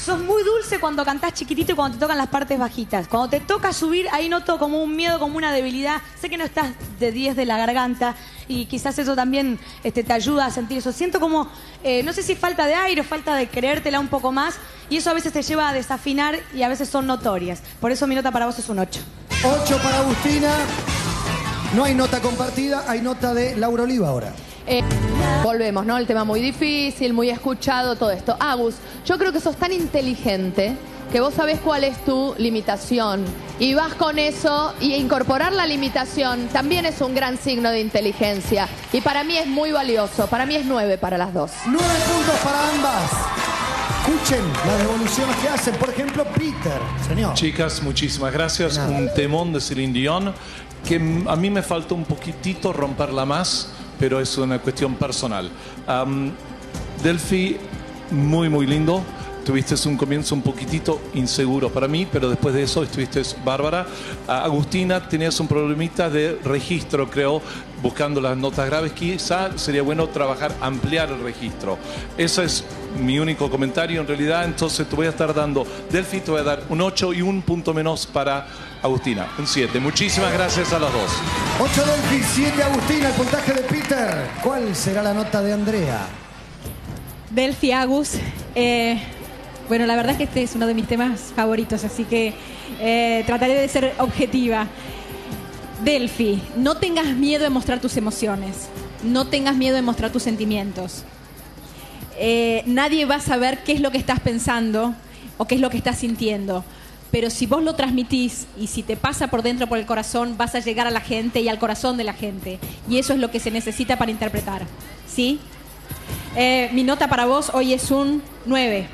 sos muy dulce cuando cantás chiquitito y cuando te tocan las partes bajitas. Cuando te toca subir, ahí noto como un miedo, como una debilidad. Sé que no estás de 10 de la garganta y quizás eso también este, te ayuda a sentir eso. Siento como, eh, no sé si falta de aire o falta de creértela un poco más y eso a veces te lleva a desafinar y a veces son notorias. Por eso mi nota para vos es un 8. 8 para Agustina. No hay nota compartida, hay nota de Laura Oliva ahora. Eh, volvemos, ¿no? El tema muy difícil, muy escuchado, todo esto. Agus, yo creo que sos tan inteligente que vos sabés cuál es tu limitación y vas con eso y incorporar la limitación también es un gran signo de inteligencia y para mí es muy valioso, para mí es nueve para las dos. 9 puntos para ambas. Escuchen las devoluciones que hacen. Por ejemplo, Peter. Señor. Chicas, muchísimas gracias. Un temón de Celine Dion que a mí me falta un poquitito romperla más, pero es una cuestión personal. Am, Delphi, muy, muy lindo. Tuviste un comienzo un poquitito inseguro para mí, pero después de eso estuviste bárbara. Agustina, tenías un problemita de registro, creo, buscando las notas graves. Quizá sería bueno trabajar, ampliar el registro. Ese es mi único comentario en realidad. Entonces te voy a estar dando, Delphi, te voy a dar un 8 y un punto menos para Agustina, un 7. Muchísimas gracias a los dos. 8 Delphi, 7 Agustina, el puntaje de Peter. ¿Cuál será la nota de Andrea? Delphi Agus. eh, bueno, la verdad es que este es uno de mis temas favoritos, así que eh, trataré de ser objetiva. Delphi, no tengas miedo de mostrar tus emociones, no tengas miedo de mostrar tus sentimientos. Eh, nadie va a saber qué es lo que estás pensando o qué es lo que estás sintiendo. Pero si vos lo transmitís y si te pasa por dentro, por el corazón, vas a llegar a la gente y al corazón de la gente. Y eso es lo que se necesita para interpretar. ¿Sí? Eh, mi nota para vos hoy es un 9.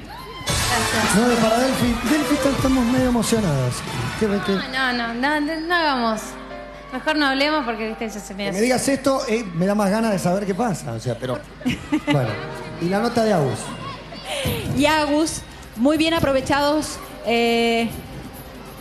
9 para Delphi. Delphi, estamos medio emocionadas. ¿Qué, qué- No, no, no, no, no hagamos. Mejor no hablemos porque viste, ya se me que hace. me digas esto, eh, me da más ganas de saber qué pasa. O sea, pero. Bueno. Y la nota de Agus. y Agus, muy bien aprovechados eh,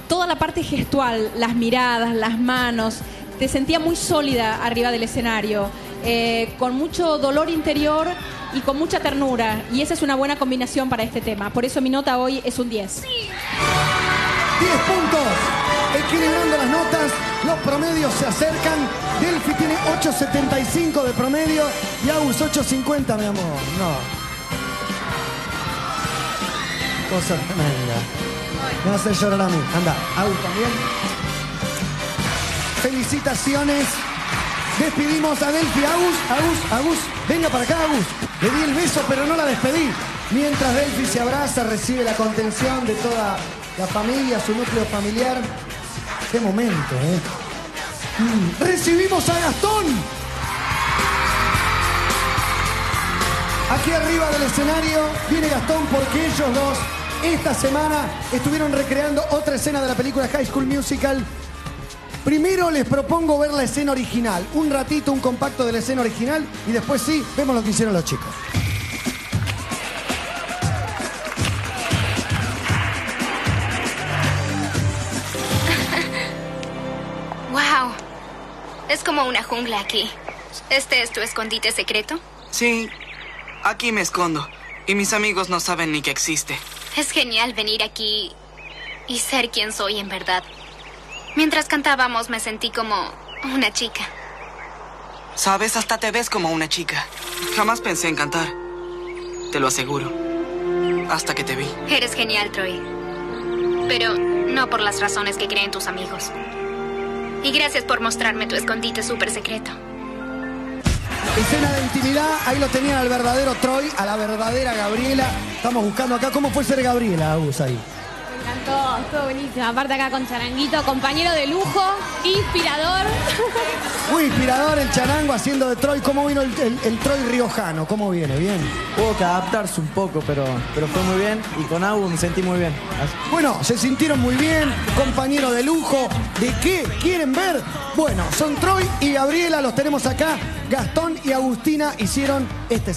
toda la parte gestual, las miradas, las manos. Te sentía muy sólida arriba del escenario, eh, con mucho dolor interior y con mucha ternura. Y esa es una buena combinación para este tema. Por eso mi nota hoy es un 10. 10 puntos. Equilibrando las notas, los promedios se acercan. Delphi tiene 8.75 de promedio y Agus 8.50, mi amor. No. Cosa tremenda. Me hacer llorar a mí. Anda, Agus también. Felicitaciones. Despedimos a Delphi. Agus, Agus, Agus. Venga para acá, Agus. Le di el beso, pero no la despedí. Mientras Delphi se abraza, recibe la contención de toda la familia, su núcleo familiar. Qué momento, ¿eh? Mm. Recibimos a Gastón. Aquí arriba del escenario viene Gastón porque ellos dos esta semana estuvieron recreando otra escena de la película High School Musical. Primero les propongo ver la escena original, un ratito, un compacto de la escena original y después sí, vemos lo que hicieron los chicos. Es como una jungla aquí. ¿Este es tu escondite secreto? Sí, aquí me escondo. Y mis amigos no saben ni que existe. Es genial venir aquí y ser quien soy en verdad. Mientras cantábamos me sentí como una chica. Sabes, hasta te ves como una chica. Jamás pensé en cantar. Te lo aseguro. Hasta que te vi. Eres genial, Troy. Pero no por las razones que creen tus amigos. Y gracias por mostrarme tu escondite súper secreto. Escena de intimidad, ahí lo tenían al verdadero Troy, a la verdadera Gabriela. Estamos buscando acá cómo fue ser Gabriela, Agus, ahí. Encantó, estuvo buenísimo. Aparte acá con Charanguito, compañero de lujo, inspirador. Muy inspirador el charango haciendo de Troy. ¿Cómo vino el, el- el Troy riojano? ¿Cómo viene? ¿Bien? Hubo que adaptarse un poco, pero, pero fue muy bien. Y con Agu me sentí muy bien. Así- Bueno, se sintieron muy bien, compañero de lujo. ¿De qué quieren ver? Bueno, son Troy y Gabriela, los tenemos acá. Gastón y Agustina hicieron este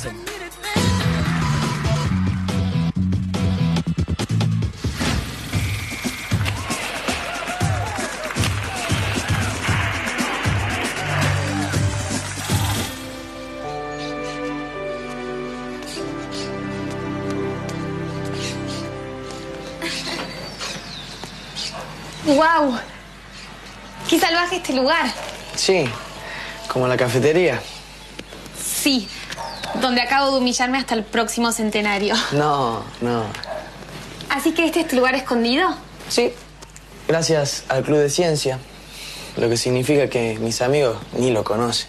escena. ¡Wow! ¡Qué salvaje este lugar! Sí, como la cafetería. Sí, donde acabo de humillarme hasta el próximo centenario. No, no. Así que este es tu lugar escondido. Sí, gracias al Club de Ciencia. Lo que significa que mis amigos ni lo conocen.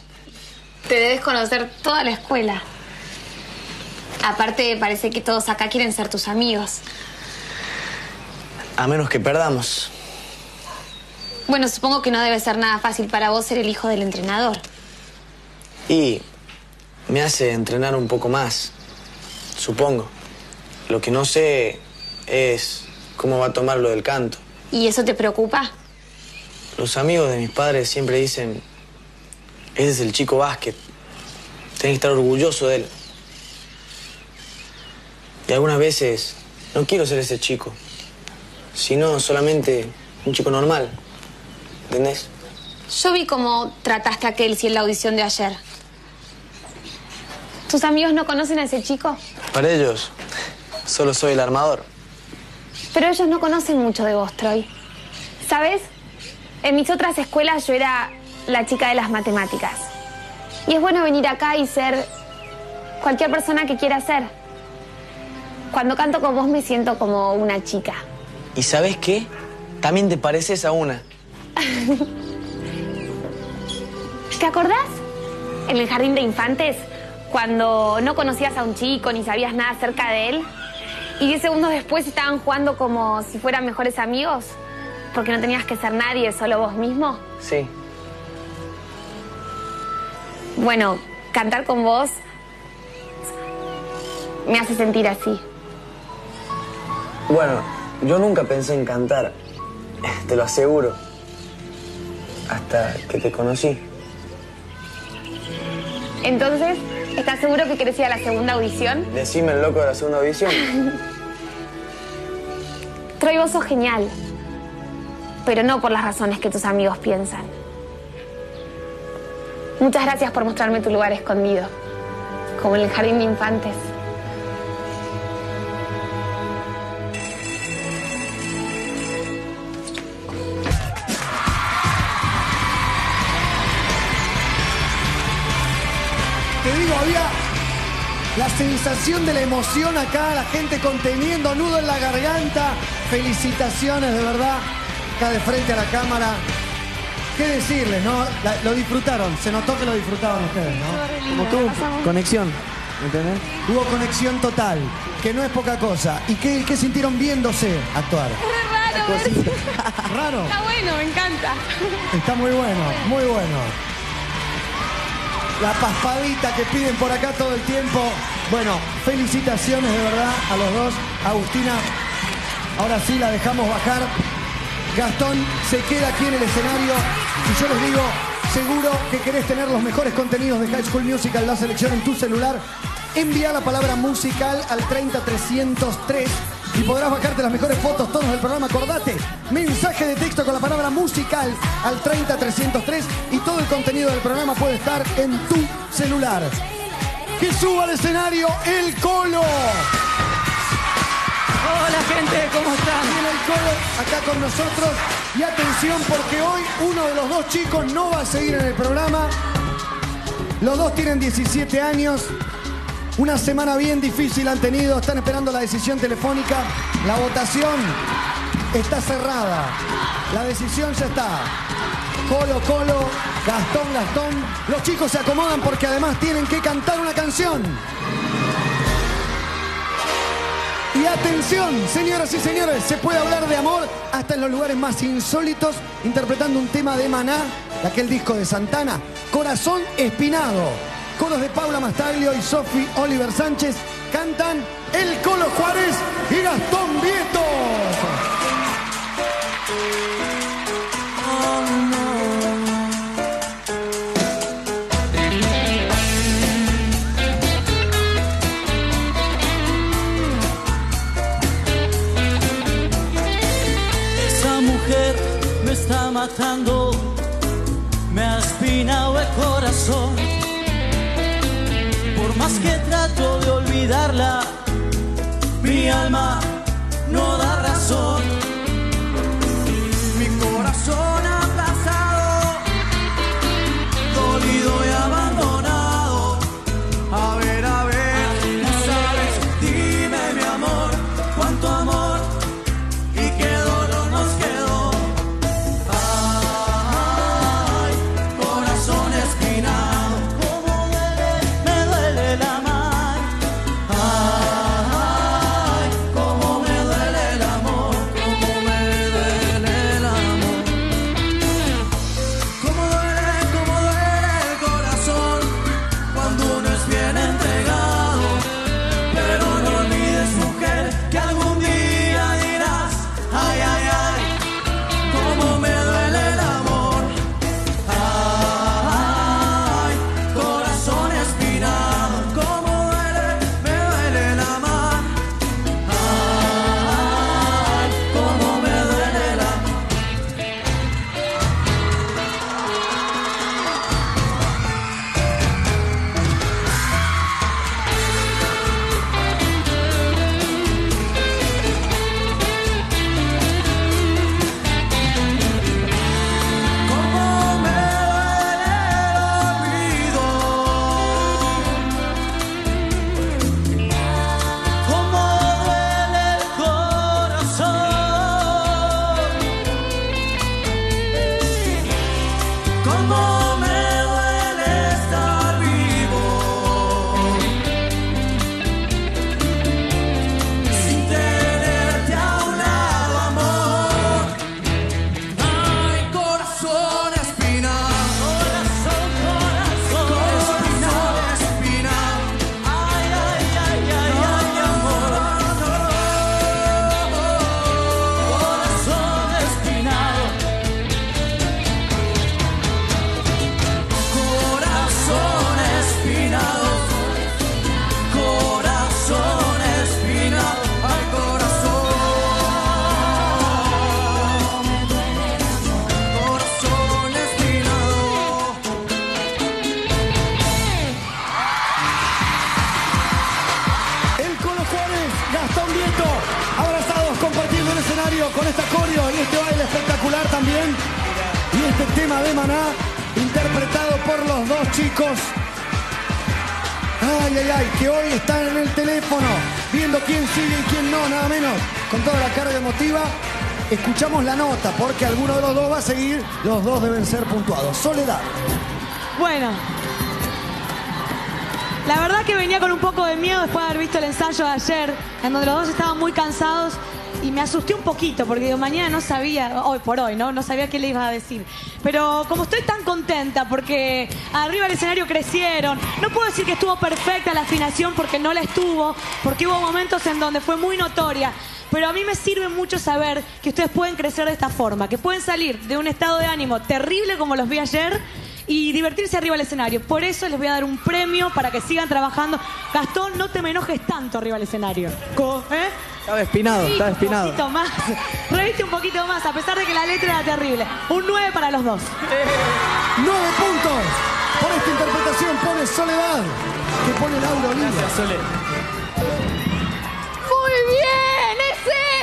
Te debes conocer toda la escuela. Aparte, parece que todos acá quieren ser tus amigos. A menos que perdamos. Bueno, supongo que no debe ser nada fácil para vos ser el hijo del entrenador. Y me hace entrenar un poco más. Supongo. Lo que no sé es cómo va a tomar lo del canto. ¿Y eso te preocupa? Los amigos de mis padres siempre dicen, ese es el chico básquet. Tenés que estar orgulloso de él. Y algunas veces no quiero ser ese chico, sino solamente un chico normal. ¿Entendés? Yo vi cómo trataste a Kelsey en la audición de ayer. ¿Tus amigos no conocen a ese chico? Para ellos, solo soy el armador. Pero ellos no conocen mucho de vos, Troy. ¿Sabes? En mis otras escuelas yo era la chica de las matemáticas. Y es bueno venir acá y ser cualquier persona que quiera ser. Cuando canto con vos me siento como una chica. ¿Y sabes qué? También te pareces a una. ¿Te acordás? En el jardín de infantes, cuando no conocías a un chico ni sabías nada acerca de él. Y diez segundos después estaban jugando como si fueran mejores amigos. Porque no tenías que ser nadie, solo vos mismo. Sí. Bueno, cantar con vos me hace sentir así. Bueno, yo nunca pensé en cantar, te lo aseguro. Hasta que te conocí. Entonces, ¿estás seguro que querés ir a la segunda audición? Decime el loco de la segunda audición. Troy, vos sos genial. Pero no por las razones que tus amigos piensan. Muchas gracias por mostrarme tu lugar escondido. Como en el jardín de infantes. Sensación de la emoción acá, la gente conteniendo nudo en la garganta. Felicitaciones, de verdad, acá de frente a la cámara. ¿Qué decirles, no? La- lo disfrutaron, se notó que lo disfrutaron ustedes, ¿no? Como tú, conexión. ¿Entendés? Hubo conexión total, que no es poca cosa. ¿Y qué, qué sintieron viéndose actuar? raro, Raro. Está bueno, me encanta. Está muy bueno, muy bueno. La paspadita que piden por acá todo el tiempo. Bueno, felicitaciones de verdad a los dos. Agustina, ahora sí la dejamos bajar. Gastón se queda aquí en el escenario. Y yo les digo, seguro que querés tener los mejores contenidos de High School Musical, la selección en tu celular. Envía la palabra musical al 30303 y podrás bajarte las mejores fotos, todos del programa. Acordate, mensaje de texto con la palabra musical al 30303 y todo el contenido del programa puede estar en tu celular. Que suba al escenario el Colo. Hola gente, ¿cómo están? Viene el Colo acá con nosotros. Y atención porque hoy uno de los dos chicos no va a seguir en el programa. Los dos tienen 17 años. Una semana bien difícil han tenido. Están esperando la decisión telefónica. La votación está cerrada. La decisión ya está. Colo, Colo, Gastón, Gastón. Los chicos se acomodan porque además tienen que cantar una canción. Y atención, señoras y señores, se puede hablar de amor hasta en los lugares más insólitos, interpretando un tema de Maná, de aquel disco de Santana, Corazón Espinado. Coros de Paula Mastaglio y Sofi Oliver Sánchez cantan El Colo Juárez y Gastón Vieto. Matando, me ha espinado el corazón. Por más que trato de olvidarla, mi alma no da razón. Escuchamos la nota, porque alguno de los dos va a seguir, los dos deben ser puntuados. Soledad. Bueno. La verdad que venía con un poco de miedo después de haber visto el ensayo de ayer, en donde los dos estaban muy cansados y me asusté un poquito porque digo, mañana no sabía, hoy por hoy, ¿no? No sabía qué le ibas a decir. Pero como estoy tan contenta porque arriba del escenario crecieron, no puedo decir que estuvo perfecta la afinación porque no la estuvo, porque hubo momentos en donde fue muy notoria. Pero a mí me sirve mucho saber que ustedes pueden crecer de esta forma, que pueden salir de un estado de ánimo terrible como los vi ayer y divertirse arriba del escenario. Por eso les voy a dar un premio para que sigan trabajando. Gastón, no te me enojes tanto arriba del escenario. ¿Eh? Estaba espinado, Sí, estaba Un poquito más. Reviste un poquito más, a pesar de que la letra era terrible. Un 9 para los dos. Nueve puntos. Por esta interpretación pone Soledad, que pone Laura Oliva. Muy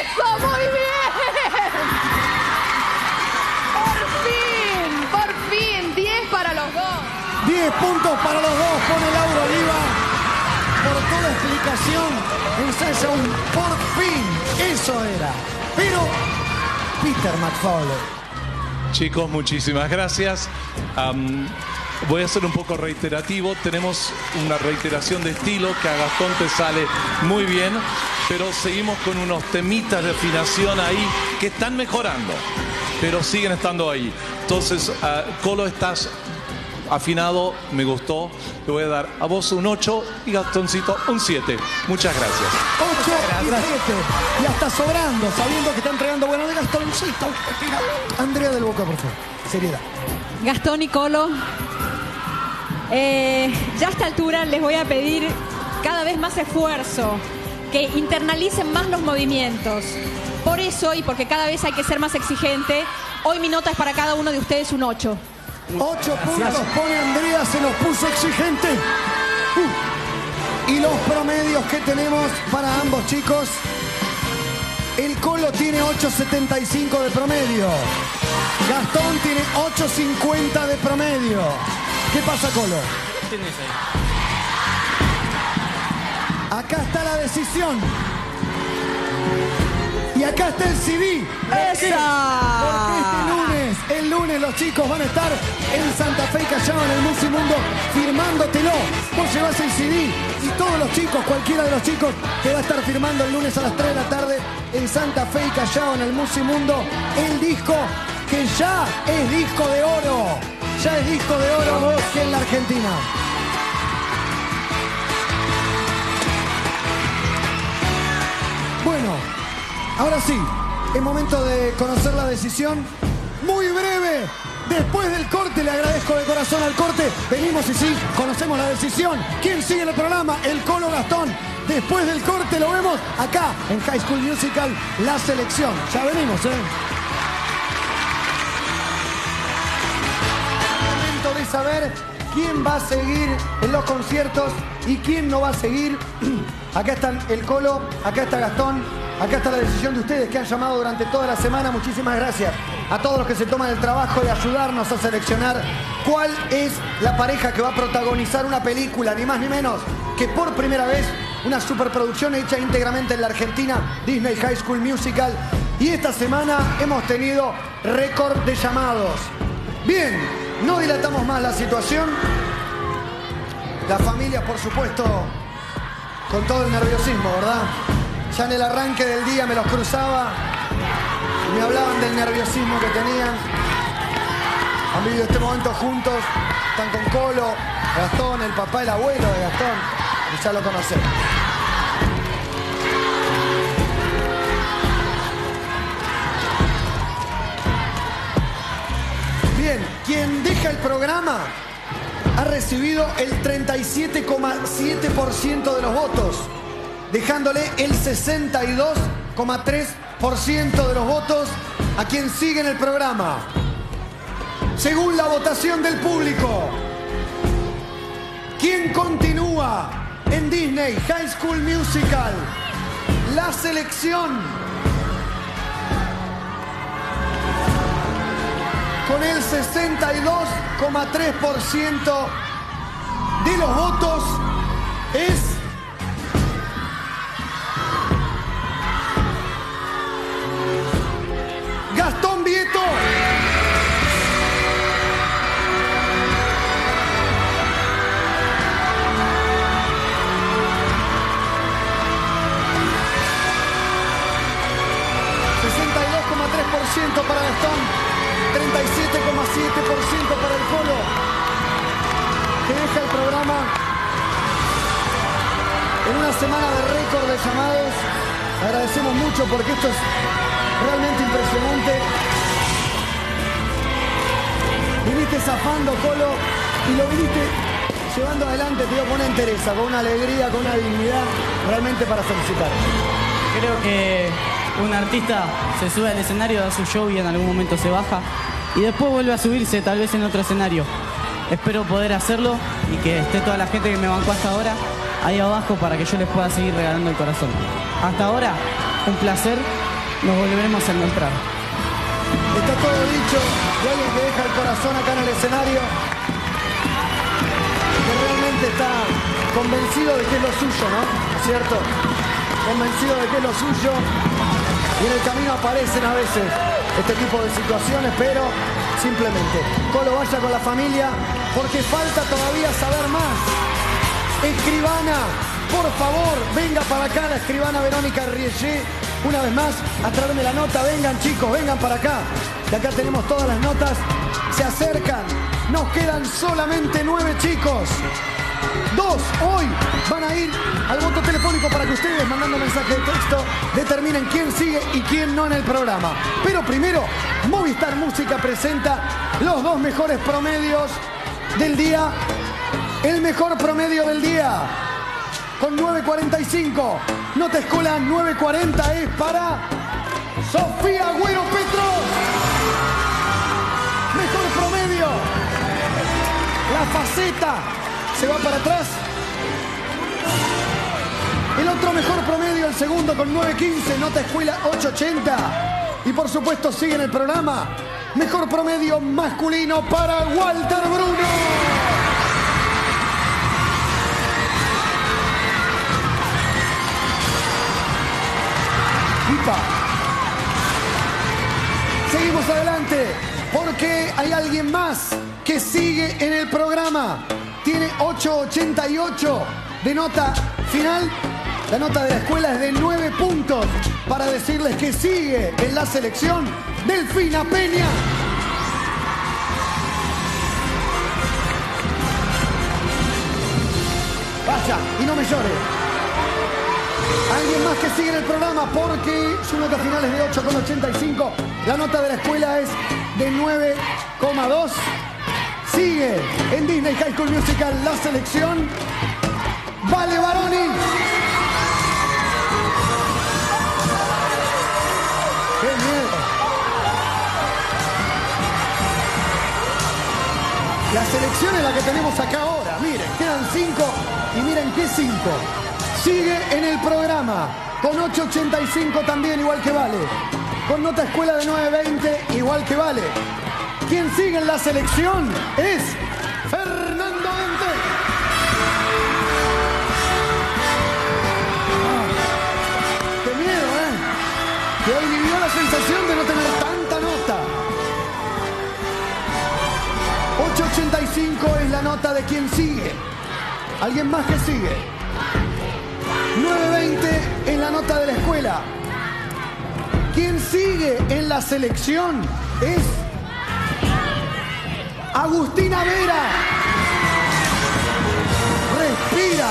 eso, muy bien. Por fin, por fin, 10 para los dos. 10 puntos para los dos, pone Laura Oliva. Por toda explicación, ensaya un por fin. Eso era. Pero Peter McFarlane Chicos, muchísimas gracias. Voy a ser un poco reiterativo. Tenemos una reiteración de estilo que a Gastón te sale muy bien, pero seguimos con unos temitas de afinación ahí que están mejorando, pero siguen estando ahí. Entonces, ah, Colo, estás afinado, me gustó. Le voy a dar a vos un 8 y Gastoncito un 7. Muchas gracias. 8 y 7. Y hasta sobrando, sabiendo que está entregando bueno de Gastoncito. Andrea del Boca, por favor. Seriedad. Gastón y Colo, eh, ya a esta altura les voy a pedir cada vez más esfuerzo, que internalicen más los movimientos. Por eso, y porque cada vez hay que ser más exigente, hoy mi nota es para cada uno de ustedes un 8. 8 puntos pone Andrea, se nos puso exigente. Uh. Y los promedios que tenemos para ambos chicos. El Colo tiene 8.75 de promedio. Gastón tiene 8.50 de promedio. ¿Qué pasa, Colo? Acá está la decisión. Y acá está el CD. ¿Por qué? Porque este lunes, el lunes los chicos van a estar en Santa Fe y Callao en el Musimundo firmándotelo. Vos llevas el CD y todos los chicos, cualquiera de los chicos, te va a estar firmando el lunes a las 3 de la tarde en Santa Fe y Callao en el Musimundo el disco que ya es disco de oro. Ya es disco de oro que en la Argentina. Bueno, ahora sí, es momento de conocer la decisión. Muy breve, después del corte, le agradezco de corazón al corte. Venimos y sí, conocemos la decisión. ¿Quién sigue el programa? El Colo Gastón. Después del corte lo vemos acá en High School Musical, la selección. Ya venimos, ¿eh? Saber quién va a seguir en los conciertos y quién no va a seguir. Acá están el Colo, acá está Gastón, acá está la decisión de ustedes que han llamado durante toda la semana. Muchísimas gracias a todos los que se toman el trabajo de ayudarnos a seleccionar cuál es la pareja que va a protagonizar una película, ni más ni menos que por primera vez una superproducción hecha íntegramente en la Argentina, Disney High School Musical. Y esta semana hemos tenido récord de llamados. Bien, no dilatamos más la situación. La familia, por supuesto, con todo el nerviosismo, ¿verdad? Ya en el arranque del día me los cruzaba y me hablaban del nerviosismo que tenían. Han vivido este momento juntos, están con Colo, Gastón, el papá el abuelo de Gastón, y ya lo conocen. Quien deja el programa ha recibido el 37,7% de los votos, dejándole el 62,3% de los votos a quien sigue en el programa. Según la votación del público, ¿quién continúa en Disney High School Musical? La selección con el 62,3% de los votos es artista se sube al escenario, da su show y en algún momento se baja. Y después vuelve a subirse, tal vez en otro escenario. Espero poder hacerlo y que esté toda la gente que me bancó hasta ahora ahí abajo para que yo les pueda seguir regalando el corazón. Hasta ahora, un placer. Nos volveremos a encontrar. Está todo dicho de alguien que deja el corazón acá en el escenario, que realmente está convencido de que es lo suyo, ¿no? ¿Cierto? Convencido de que es lo suyo y en el camino aparecen a veces este tipo de situaciones, pero simplemente Colo vaya con la familia porque falta todavía saber más. Escribana, por favor, venga para acá la escribana Verónica Riellé, una vez más, a traerme la nota. Vengan chicos, vengan para acá. Que acá tenemos todas las notas. Se acercan. Nos quedan solamente nueve chicos. Dos hoy van a ir al voto telefónico para que ustedes, mandando mensaje de texto, determinen quién sigue y quién no en el programa. Pero primero, Movistar Música presenta los dos mejores promedios del día. El mejor promedio del día con 9.45. Nota escola 9.40 es para Sofía Agüero Petro. Mejor promedio. La faceta se va para atrás. El otro mejor promedio, el segundo con 9.15, nota escuela 8.80. Y por supuesto sigue en el programa. Mejor promedio masculino para Walter Bruno. Seguimos adelante porque hay alguien más que sigue en el programa. Tiene 8.88 de nota final. La nota de la escuela es de 9 puntos para decirles que sigue en la selección Delfina Peña. Vaya, y no me llore. Alguien más que sigue en el programa porque su nota final es de 8,85. La nota de la escuela es de 9,2. Sigue en Disney High School Musical la selección. Vale Baroni. ¡Qué miedo! La selección es la que tenemos acá ahora. Miren, quedan cinco y miren qué cinco. Sigue en el programa con 8.85 también, igual que Vale. Con nota escuela de 9.20, igual que Vale. Quien sigue en la selección es Fernando Dente. Ah, ¡Qué miedo, eh! Que hoy vivió la sensación de no tener tanta nota. 8.85 es la nota de quien sigue. ¿Alguien más que sigue? 9.20 es la nota de la escuela. Quien sigue en la selección es Agustina Vera. Respira.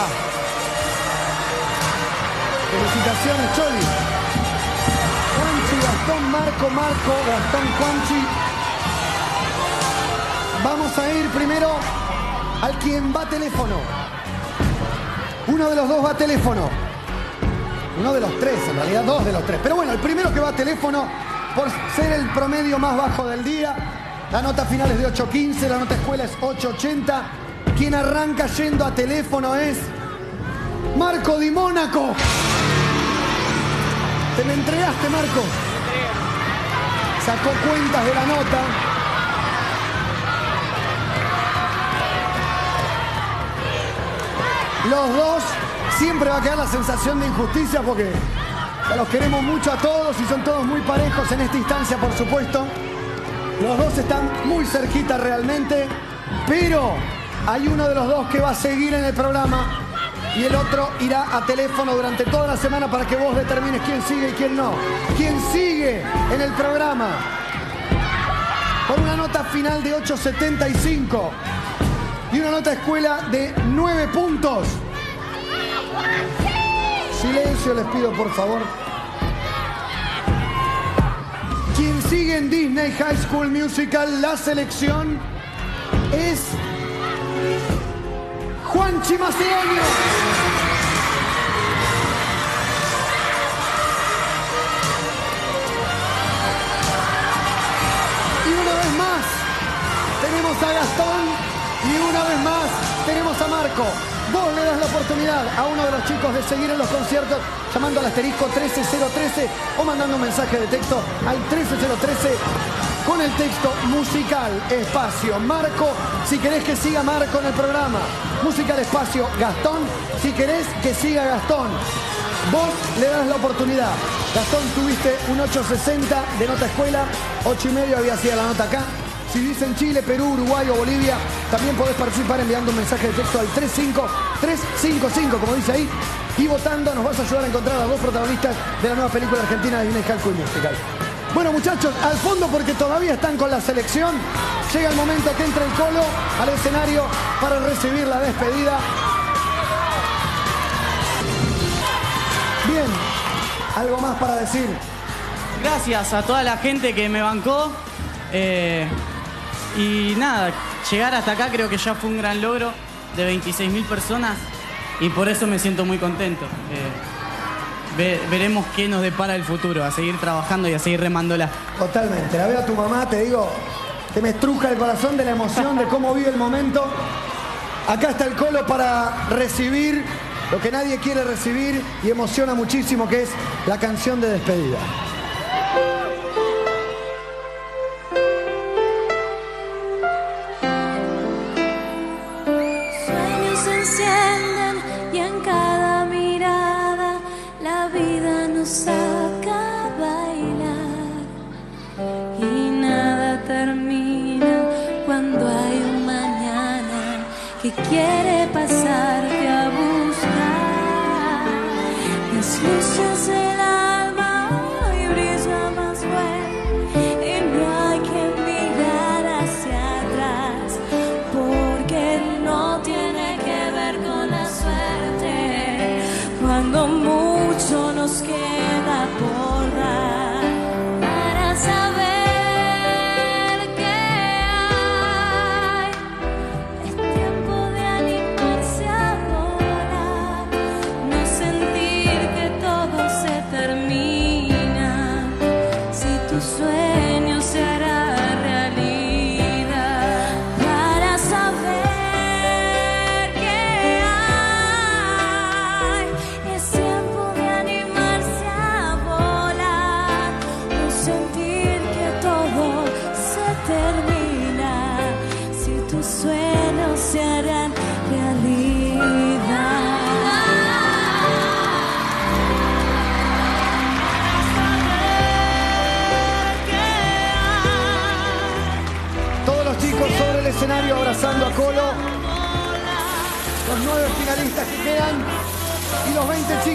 Felicitaciones, Choli. Juanchi, Gastón, Marco, Marco, Gastón, Juanchi. Vamos a ir primero al quien va teléfono. Uno de los dos va a teléfono. Uno de los tres, en realidad dos de los tres. Pero bueno, el primero que va a teléfono, por ser el promedio más bajo del día, la nota final es de 8.15, la nota escuela es 8.80. Quien arranca yendo a teléfono es Marco Di Mónaco. Te me entregaste, Marco. Sacó cuentas de la nota. Los dos siempre va a quedar la sensación de injusticia porque los queremos mucho a todos y son todos muy parejos en esta instancia, por supuesto. Los dos están muy cerquita realmente, pero hay uno de los dos que va a seguir en el programa y el otro irá a teléfono durante toda la semana para que vos determines quién sigue y quién no. Quién sigue en el programa con una nota final de 8.75 y una nota escuela de 9 puntos. Silencio les pido por favor. Quien sigue en Disney High School Musical, la selección es Juanchi Macedonio. Y una vez más tenemos a Gastón y una vez más tenemos a Marco. Vos le das la oportunidad a uno de los chicos de seguir en los conciertos llamando al asterisco 13013 o mandando un mensaje de texto al 13013 con el texto musical espacio Marco si querés que siga Marco en el programa. Musical espacio Gastón si querés que siga Gastón. vos le das la oportunidad. Gastón, tuviste un 860 de nota escuela, 8 y medio había sido la nota acá. Si vivís en Chile, Perú, Uruguay o Bolivia, también podés participar enviando un mensaje de texto al 35355, como dice ahí, y votando nos vas a ayudar a encontrar a los dos protagonistas de la nueva película argentina de Disney High School Musical. Bueno muchachos, al fondo porque todavía están con la selección, llega el momento que entre el colo al escenario para recibir la despedida. Bien, algo más para decir. Gracias a toda la gente que me bancó. eh, y nada, llegar hasta acá creo que ya fue un gran logro de 26.000 personas y por eso me siento muy contento. Eh, ve- veremos qué nos depara el futuro, a seguir trabajando y a seguir remándola. Totalmente, la veo a tu mamá, te digo, te me estruja el corazón de la emoción de cómo vive el momento. Acá está el colo para recibir lo que nadie quiere recibir y emociona muchísimo, que es la canción de despedida.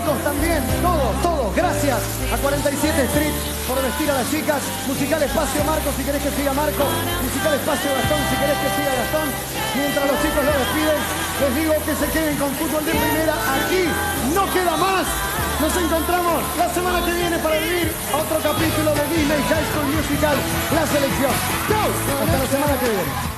También. Todos, todos. Gracias a 47 Street por vestir a las chicas. Musical Espacio Marco si querés que siga Marco. Musical Espacio Gastón si querés que siga Gastón. Mientras los chicos lo despiden, les digo que se queden con fútbol de primera. Aquí no queda más. Nos encontramos la semana que viene para vivir otro capítulo de Disney High School Musical, la selección. ¡Chau! Hasta la semana que viene.